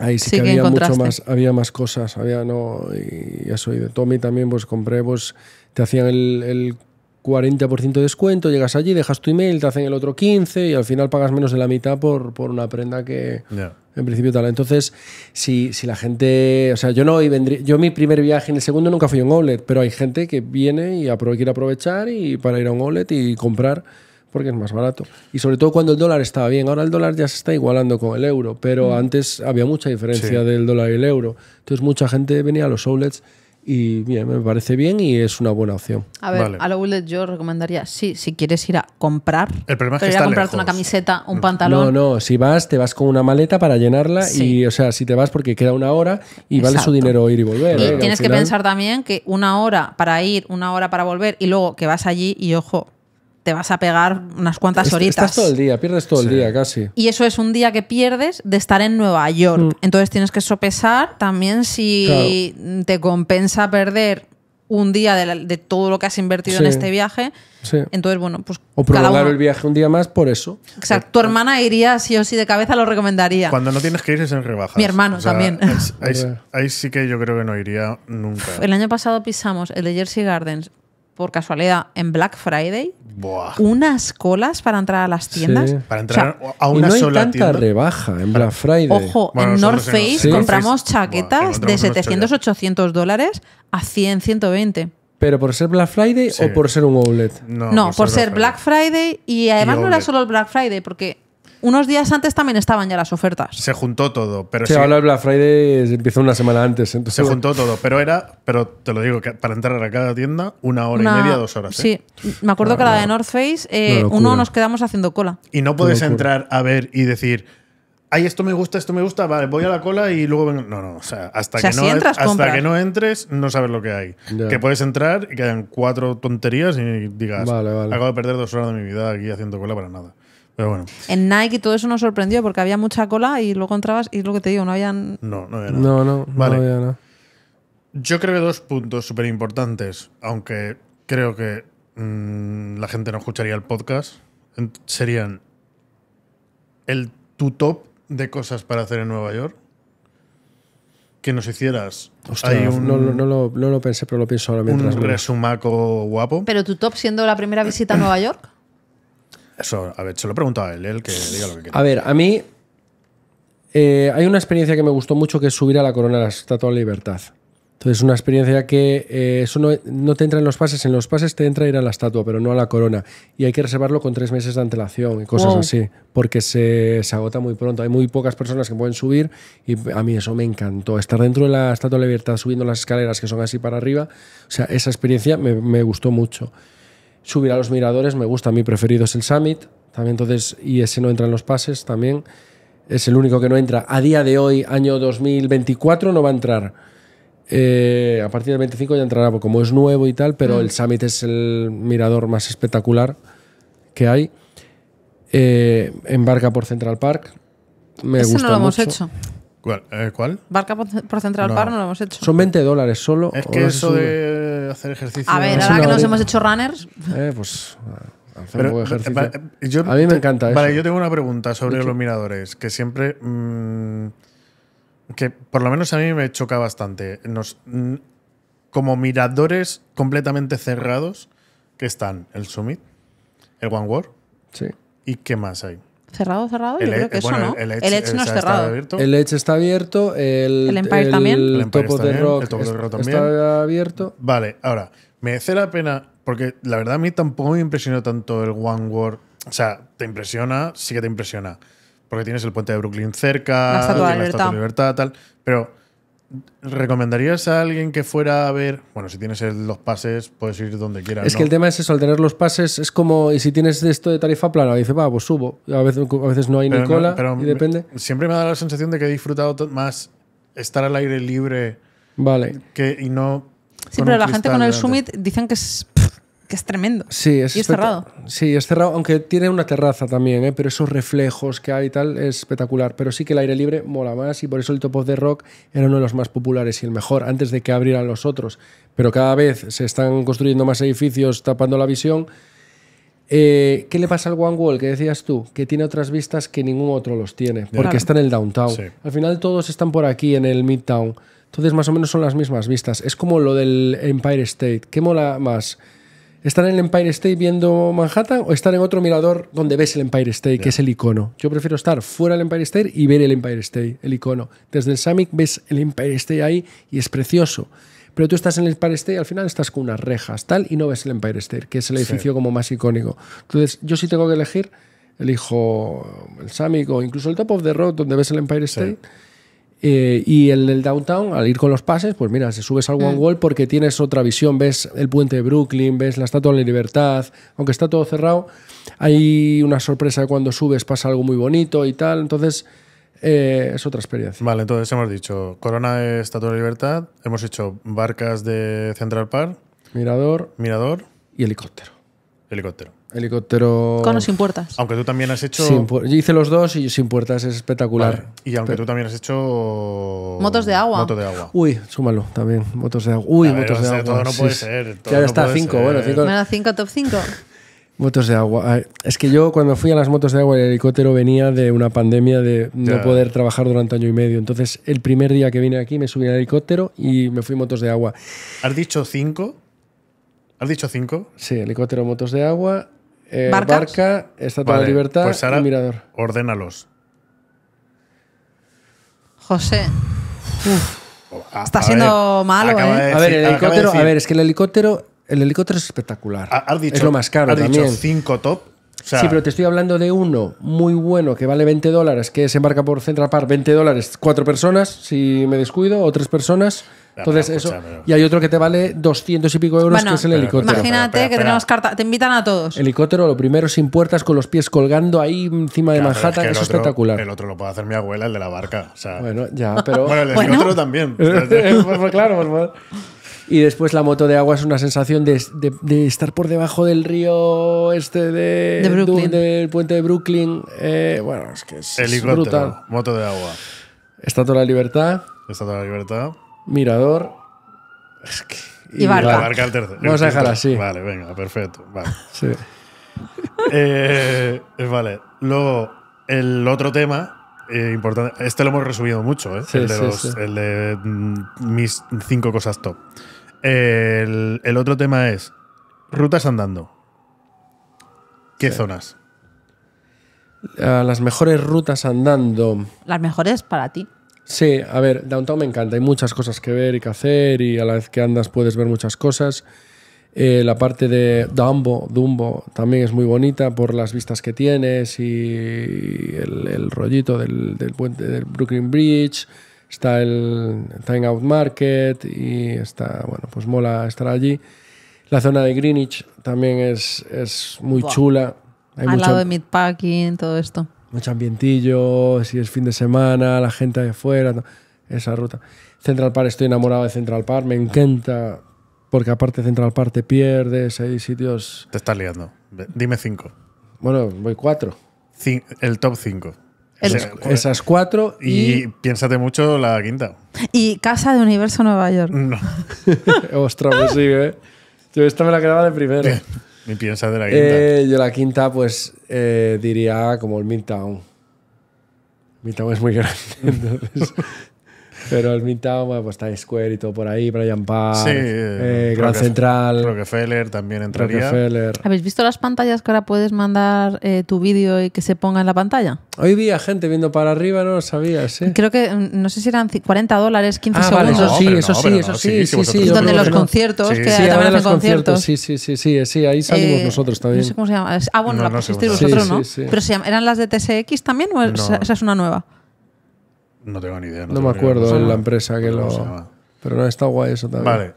ahí sí. Sí que que había mucho más, había más cosas, había no y eso y de Tommy también pues compré pues te hacían el, el 40% de descuento, llegas allí, dejas tu email, te hacen el otro 15 y al final pagas menos de la mitad por, por una prenda que, Ya. en principio tal. Entonces, si, si la gente. O sea, yo no hoy vendría. Yo mi primer viaje en el segundo nunca fui a un outlet, pero hay gente que viene y apro- quiere aprovechar y para ir a un outlet y comprar porque es más barato. Y sobre todo cuando el dólar estaba bien. Ahora el dólar ya se está igualando con el euro, pero antes había mucha diferencia Sí. del dólar y el euro. Entonces, mucha gente venía a los outlets y bien, me parece bien y es una buena opción. A ver, Vale. a lo outlet yo recomendaría, sí, si quieres ir a comprar, El problema es pero que ir a está comprarte lejos. una camiseta, un No, pantalón. no, si vas, te vas con una maleta para llenarla Sí. y, o sea, si te vas porque queda una hora y vale su dinero ir y volver. Y ¿eh? Tienes que pensar también que una hora para ir, una hora para volver y luego que vas allí y ojo, te vas a pegar unas cuantas horitas. Estás todo el día, pierdes todo el día casi. Y eso es un día que pierdes de estar en Nueva York. Mm. Entonces tienes que sopesar también si te compensa perder un día de, la- de todo lo que has invertido en este viaje. Sí. Entonces, bueno, pues O prolongar el viaje un día más por eso. Exacto. Tu hermana iría sí o sí de cabeza, lo recomendaría. Cuando no tienes que ir es en rebajas. Mi hermano también. es- Ahí, Joder. ahí sí que yo creo que no iría nunca. El año pasado pisamos el de Jersey Gardens por casualidad en Black Friday. Buah. Unas colas para entrar a las tiendas. Sí. Para entrar O sea, a y una no hay sola tanta tienda. rebaja en Black Friday. Ojo, Bueno, en North Face compramos buah, chaquetas de encontramos unos 700, 800 dólares a 100, 120. ¿Pero por ser Black Friday Sí. o por ser un outlet? No, No, por ser Black Friday y además no era solo el Black Friday, porque unos días antes también estaban ya las ofertas. Se juntó todo, pero Sí, sí, ahora el Black Friday empieza una semana antes. Entonces, se juntó todo. Pero era, pero te lo digo, que para entrar a cada tienda, una hora Una- y media, dos horas. ¿eh? Sí, me acuerdo que la de North Face, eh, uno nos quedamos haciendo cola. Y no puedes entrar a ver y decir, ay, esto me gusta, esto me gusta, vale, voy a la cola y luego vengo. No, no, o sea, hasta, O sea, que, si no, entras, hasta compras. que no entres, no sabes lo que hay. Ya. Que puedes entrar y que hayan cuatro tonterías y digas, Vale, vale. acabo de perder dos horas de mi vida aquí haciendo cola para nada. Pero bueno, En Nike y todo eso nos sorprendió porque había mucha cola y luego entrabas y es lo que te digo, no habían... no, no había nada. No, no, Vale. no había nada. Yo creo que dos puntos súper importantes, aunque creo que mm, la gente no escucharía el podcast, serían el tu top de cosas para hacer en Nueva York. Que nos hicieras un, no, no, no lo, no lo pensé, pero lo pienso ahora mientras. un resumaco guapo. Pero tu top siendo la primera visita a Nueva York. Eso, a ver, se lo he preguntado a él, él que diga lo que quiera. A ver, a mí eh, hay una experiencia que me gustó mucho que es subir a la corona de la Estatua de la Libertad. Entonces, una experiencia que eh, eso no, no te entra en los pases, en los pases te entra ir a la estatua, pero no a la corona. Y hay que reservarlo con tres meses de antelación y cosas Wow. así, porque se, se agota muy pronto. Hay muy pocas personas que pueden subir y a mí eso me encantó. Estar dentro de la Estatua de la Libertad subiendo las escaleras que son así para arriba, o sea, esa experiencia me, me gustó mucho. Subir a los miradores me gusta, mi preferido es el Summit, también entonces, y ese no entra en los pases también. Es el único que no entra. A día de hoy, año 2024, no va a entrar. Eh, a partir del 25 ya entrará, como es nuevo y tal, pero el Summit es el mirador más espectacular que hay. Eh, embarca por Central Park. Me Ese gusta no lo hemos hecho. ¿Cuál? eh, ¿cuál? Barca por Central No. Park no lo hemos hecho. Son 20 dólares solo. Es que eso de hacer ejercicio. A ver, ahora que nos hemos hecho runners, Eh, pues ah, hacer Pero, un poco de ejercicio. vale, yo a mí me te- encanta Vale, eso. yo tengo una pregunta sobre los miradores, que siempre. mm, que por lo menos a mí me choca bastante. Nos, mm, como miradores completamente cerrados, que están el Summit, el One World Sí. y qué más hay. Cerrado, cerrado, yo El- creo que eh, eso bueno, no. el El Edge, Edge no es cerrado. abierto. El Edge está abierto, el, ¿El Empire también? El Empire Top of está the bien, Rock, el Top of the es- Rock también. está abierto. Vale, ahora, merece la pena, porque la verdad a mí tampoco me impresionó tanto el One World. O sea, te impresiona, sí que te impresiona. Porque tienes el puente de Brooklyn cerca, La Estatua de la de. Libertad, tal. Pero, ¿recomendarías a alguien que fuera a ver? Bueno, si tienes los pases, puedes ir donde quieras. Es ¿no? que el tema es eso, al tener los pases, es como, y si tienes esto de tarifa plana, dices, va, pues subo. A veces, a veces no hay Pero ni no- cola, pero y depende. Siempre me da la sensación de que he disfrutado más estar al aire libre Vale. que, y no. Sí, pero la gente con el delante. Summit dicen que es, que es tremendo. Sí, es, Y es cerrado. Sí, es cerrado, aunque tiene una terraza también, ¿eh? pero esos reflejos que hay y tal es espectacular. Pero sí que el aire libre mola más y por eso el Top of the Rock era uno de los más populares y el mejor antes de que abrieran los otros. Pero cada vez se están construyendo más edificios tapando la visión. Eh, ¿Qué le pasa al One Wall que decías tú? Que tiene otras vistas que ningún otro los tiene, porque Claro. está en el downtown. Sí. Al final todos están por aquí en el midtown. Entonces más o menos son las mismas vistas. Es como lo del Empire State. ¿Qué mola más? ¿Estar en el Empire State viendo Manhattan o estar en otro mirador donde ves el Empire State, que es el icono? Yo prefiero estar fuera del Empire State y ver el Empire State, el icono. Desde el Summit ves el Empire State ahí y es precioso. Pero tú estás en el Empire State y al final estás con unas rejas, tal, y no ves el Empire State, que es el edificio como más icónico. Entonces, yo sí tengo que elegir, elijo el Summit o incluso el Top of the Road, donde ves el Empire State. Eh, y el del downtown, al ir con los pases, pues mira, se subes al One Wall porque tienes otra visión, ves el puente de Brooklyn, ves la Estatua de la Libertad, aunque está todo cerrado, hay una sorpresa cuando subes, pasa algo muy bonito y tal, entonces eh, es otra experiencia. Vale, entonces hemos dicho Corona de Estatua de Libertad, hemos hecho barcas de Central Park, Mirador Mirador, y helicóptero. helicóptero. Helicóptero... Con o sin puertas. Aunque tú también has hecho. Sin pu- yo hice los dos y sin puertas, es espectacular. Vale, Y aunque tú también has hecho. Motos de agua. Moto de agua. Uy, súmalo también, motos de agua. Uy, ver, motos o de sea, agua. todo no puede sí. ser, todo Ya no está, puede cinco, ser. bueno, cinco. 5 top 5. Motos de agua. Es que yo cuando fui a las motos de agua el helicóptero venía de una pandemia de no poder trabajar durante año y medio. Entonces el primer día que vine aquí me subí al helicóptero y me fui motos de agua. ¿Has dicho cinco? ¿Has dicho cinco? Sí, helicóptero, motos de agua, eh, ¿Barcas? barca, Estatua de Vale, la Libertad pues ahora y Mirador. Ordénalos. José. A- Está a siendo ver, malo, ¿eh? de A ver, el de helicóptero, a ver, es que el helicóptero, el helicóptero es espectacular. ha- has dicho, es lo más caro has también. dicho cinco top. O sea, sí, pero te estoy hablando de uno muy bueno que vale 20 dólares, que se embarca por Central Park 20 dólares, cuatro personas, si me descuido, o tres personas. Entonces, eso. Y hay otro que te vale 200 y pico euros, Bueno, que es el pero- helicóptero. Imagínate que tenemos carta. Te invitan a todos. Helicóptero, lo primero sin puertas, con los pies colgando ahí encima de claro, Manhattan, que el eso es otro- espectacular. El otro lo puede hacer mi abuela, el de la barca. O sea, bueno, ya, pero. el Bueno. helicóptero también. Pues, pues, claro, por favor. Y después la moto de agua es una sensación de, de- de estar por debajo del río este de, De Brooklyn. du- del puente de Brooklyn. Eh, bueno, es que es, es helicóptero, brutal. moto de agua. Estatua de la Libertad, Estatua de la Libertad. Mirador. Es que- Y barca. La vale, barca el tercero. Vamos a quinto. así. Vale, venga, perfecto. Vale. sí. Eh, vale. Luego, el otro tema eh, importante. Este lo hemos resumido mucho, ¿eh? Sí, el, de sí, los- sí. el de mm, mis cinco cosas top. El, el otro tema es rutas andando. ¿Qué zonas? Ah, las mejores rutas andando. Las mejores para ti. Sí, a ver, Downtown me encanta. Hay muchas cosas que ver y que hacer y a la vez que andas puedes ver muchas cosas. Eh, la parte de Dumbo, Dumbo también es muy bonita por las vistas que tienes y el, el rollito del, del puente del Brooklyn Bridge. Está el Time Out Market y está, bueno, pues mola estar allí. La zona de Greenwich también es, es muy chula. Hay Al mucha- lado de Meatpacking, todo esto. Mucho ambientillo, si es fin de semana, la gente afuera, to- esa ruta. Central Park, estoy enamorado de Central Park, me encanta, porque aparte Central Park te pierdes, hay sitios... Te estás liando. Dime cinco. Bueno, voy cuatro. Cin- el top cinco. El- Esas cuatro y, y... piénsate mucho la quinta. Y Casa de Universo Nueva York. No. Ostras, pues sí, ¿eh? Yo esta me la quedaba de primero. Ni piensas de la quinta. Eh, yo la quinta, pues eh, diría como el Midtown. Midtown es muy grande, entonces... Pero el Midtown, bueno, pues Times Square y todo por ahí, Brian Park, Sí, eh, eh, Gran Central, Rockefeller también entraría. Rockefeller. ¿Habéis visto las pantallas que ahora puedes mandar eh, tu vídeo y que se ponga en la pantalla? Hoy vi a gente viendo para arriba, no lo sabías, ¿eh? Creo que, mm, no sé si eran ci- 40 dólares, 15 Ah, vale, segundos. eso sí, pero eso no, sí, eso no, sí, sí, sí, donde los no. conciertos, Sí, que sí, también hacen los conciertos. conciertos, sí, sí, sí, sí, sí, ahí salimos Eh, nosotros también. No sé cómo se llama. Ah, bueno, No, la no pusisteis vosotros. ¿no? Sí, sí, sí. Pero se llama- ¿eran las de TSX también o es- No. esa es una nueva? No tengo ni idea. No tengo me acuerdo en la empresa que ¿Cómo lo... Pero no, está guay eso también. Vale.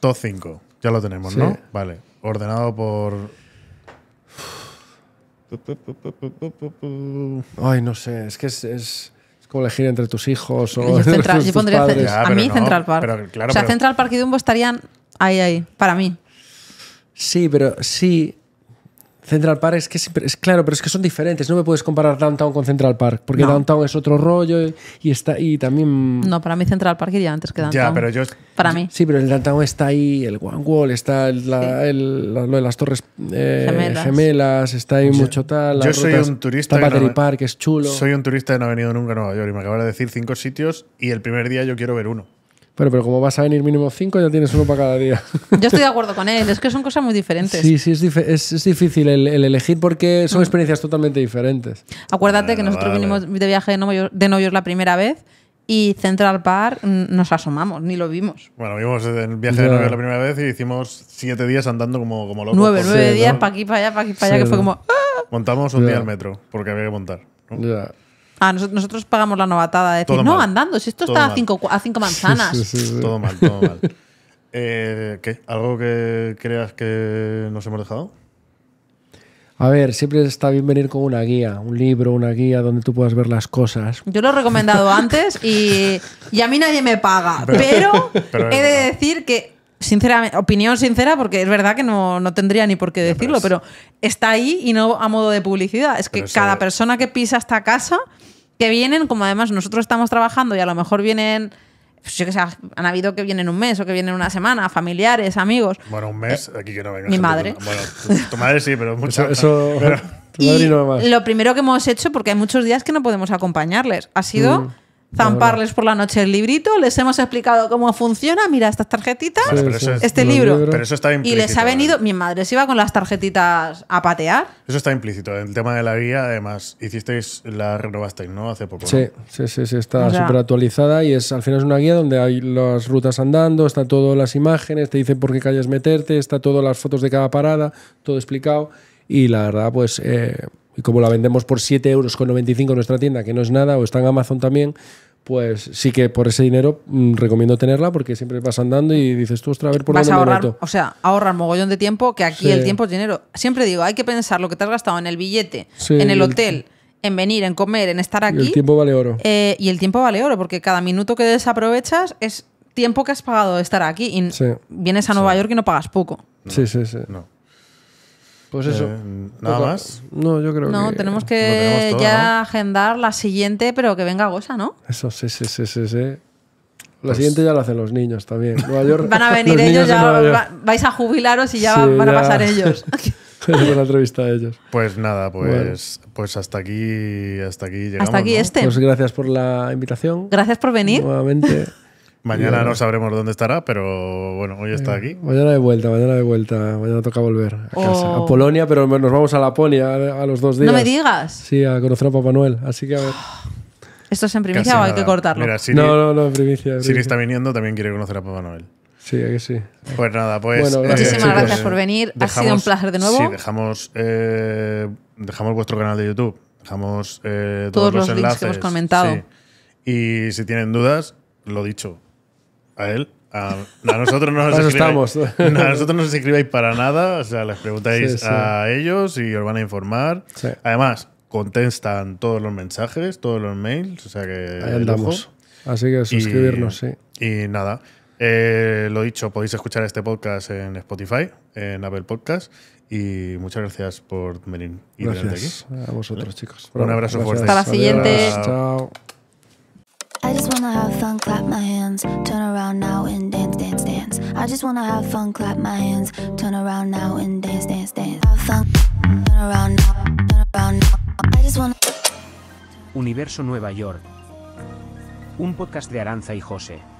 Top 5. Ya lo tenemos, Sí. ¿no? Vale. Ordenado por. Ay, no sé, es que es, es, es como elegir entre tus hijos o Yo, Central- tus yo pondría padres. Ya, a mí no, Central Park. pero claro, o sea, pero- Central Park y Dumbo estarían ahí, ahí, para mí. Sí, pero sí. Central Park es que es, es claro, pero es que son diferentes. No me puedes comparar Downtown con Central Park, porque No. Downtown es otro rollo y, y está y también. No, para mí Central Park iría antes que Downtown. Ya, pero yo. Para mí. Sí, pero el Downtown está ahí, el One Wall, está el- la- el- la- lo de las torres eh, Gemelas. gemelas. está ahí mucho tal. yo soy rutas- un turista Está no Battery me- Park, es chulo. Soy un turista que no ha venido nunca a Nueva York y me acaba de decir cinco sitios y el primer día yo quiero ver uno. Bueno, pero como vas a venir mínimo cinco, ya tienes uno para cada día. Yo estoy de acuerdo con él, es que son cosas muy diferentes. Sí, sí, es, dif- es, es difícil el, el elegir porque son experiencias totalmente diferentes. Acuérdate que nosotros vale. vinimos de viaje de York, de York la primera vez y Central Park mm, nos asomamos, ni lo vimos. Bueno, vimos el viaje de York la primera vez y hicimos siete días andando como, como locos. nueve, nueve sí, días ¿no? para aquí, para allá, para aquí, para allá, Sí, que fue como... ¡ah! Montamos un Ya. día al metro porque había que montar. ¿no? Ya. Ah, nosotros, nosotros pagamos la novatada de decir, Todo no, mal. andando, si esto Todo está a cinco, a cinco manzanas. Sí, sí, sí. Todo mal, todo mal. Eh, ¿Qué? ¿Algo que creas que nos hemos dejado? A ver, siempre está bien venir con una guía, un libro, una guía donde tú puedas ver las cosas. Yo lo he recomendado antes y, y a mí nadie me paga. Pero, he de decir que, sinceramente, opinión sincera, porque es verdad que no, no tendría ni por qué decirlo, pero pero, está ahí y no a modo de publicidad. Es que cada persona que pisa esta casa, que vienen, como además nosotros estamos trabajando y a lo mejor vienen, pues yo que sé, han habido que vienen un mes o que vienen una semana, familiares, amigos. Bueno, un mes, aquí que no venga. mi madre. que- Bueno, tu, tu madre sí, pero mucha. Eso, eso pero- tu madre Y y no más. lo primero que hemos hecho, porque hay muchos días que no podemos acompañarles, ha sido Mm, zamparles por la noche el librito, les hemos explicado cómo funciona, mira estas tarjetitas, Vale, Sí, pero sí. eso es- este libro. libros. pero eso está y implícito. les ha venido, ¿eh? mi madre se iba con las tarjetitas a patear. Eso está implícito. El tema de la guía, además, hicisteis, la renovasteis, ¿no? Hace poco. ¿no? Sí, sí, sí, sí, está O sea- súper actualizada y es al final es una guía donde hay las rutas andando, está todas las imágenes, te dice por qué calles meterte, está todas las fotos de cada parada, todo explicado y la verdad pues eh, y como la vendemos por 7 euros con 95 en nuestra tienda, que no es nada, o está en Amazon también, pues sí que por ese dinero mm, recomiendo tenerla porque siempre vas andando y dices tú, ostras, a ver por Vas a dónde me ahorrar, meto. o sea, ahorrar mogollón de tiempo, que aquí Sí. el tiempo es dinero. Siempre digo, hay que pensar lo que te has gastado en el billete, Sí, en el hotel, en venir, en comer, en estar Y aquí. el tiempo vale oro. Eh, y el tiempo vale oro, porque cada minuto que desaprovechas es tiempo que has pagado de estar aquí. Y Sí. vienes a Nueva York y no pagas poco. sí, sí, sí. No. Pues eso. Eh, ¿Nada Poco- más? No, yo creo No, que tenemos que tenemos todo, ya ¿no? agendar la siguiente, pero que venga Gosa, ¿no? Eso, sí, sí, sí, sí, sí. La Pues- siguiente ya lo hacen los niños también. Nueva York, Van a venir los ellos, ya va- vais a jubilaros y ya Sí, van a ya. pasar ellos. La entrevista a ellos. Pues nada, pues, pues hasta aquí, hasta aquí llegamos. Hasta aquí ¿no? este. Pues gracias por la invitación. Gracias por venir. Nuevamente. Mañana no sabremos dónde estará, pero bueno, hoy está aquí. Mañana de vuelta, mañana de vuelta. Mañana toca volver a casa. Oh. A Polonia, pero nos vamos a Laponia a, a los dos días. No me digas. Sí, a conocer a Papá Noel. Así que a ver. ¿Esto es en Casi primicia o hay nada. que cortarlo? Mira, Siri, no, no, no, en primicia. en Siri primicia. está viniendo, también quiere conocer a Papá Noel. Sí, que sí. Pues nada, pues. Bueno, gracias, Muchísimas chicos. gracias por venir. Ha sido un placer de nuevo. Sí, dejamos, eh, dejamos vuestro canal de YouTube. Dejamos eh, Todos todos, los los, links que hemos comentado. sí. Y si tienen dudas, lo dicho. A él. A, a nosotros no nos estamos. A nosotros no os escribáis para nada. O sea, les preguntáis Sí, sí. a ellos y os van a informar. Sí. Además, contestan todos los mensajes, todos los mails. O sea que. Ahí andamos. Así que suscribirnos, sí. Y nada, eh, lo dicho, podéis escuchar este podcast en Spotify, en Apple Podcast. Y muchas gracias por venir y tenerte aquí. Gracias a vosotros, chicos. Un abrazo Gracias. fuerte. Hasta la siguiente. Adiós. Chao. I just wanna have fun, clap my hands, turn around now and dance, dance, dance. I just wanna have fun, clap my hands, turn around now and dance, dance, dance. Have fun, turn around now, turn around now. I just wanna. Universo Nueva York. Un podcast de Aranza y José.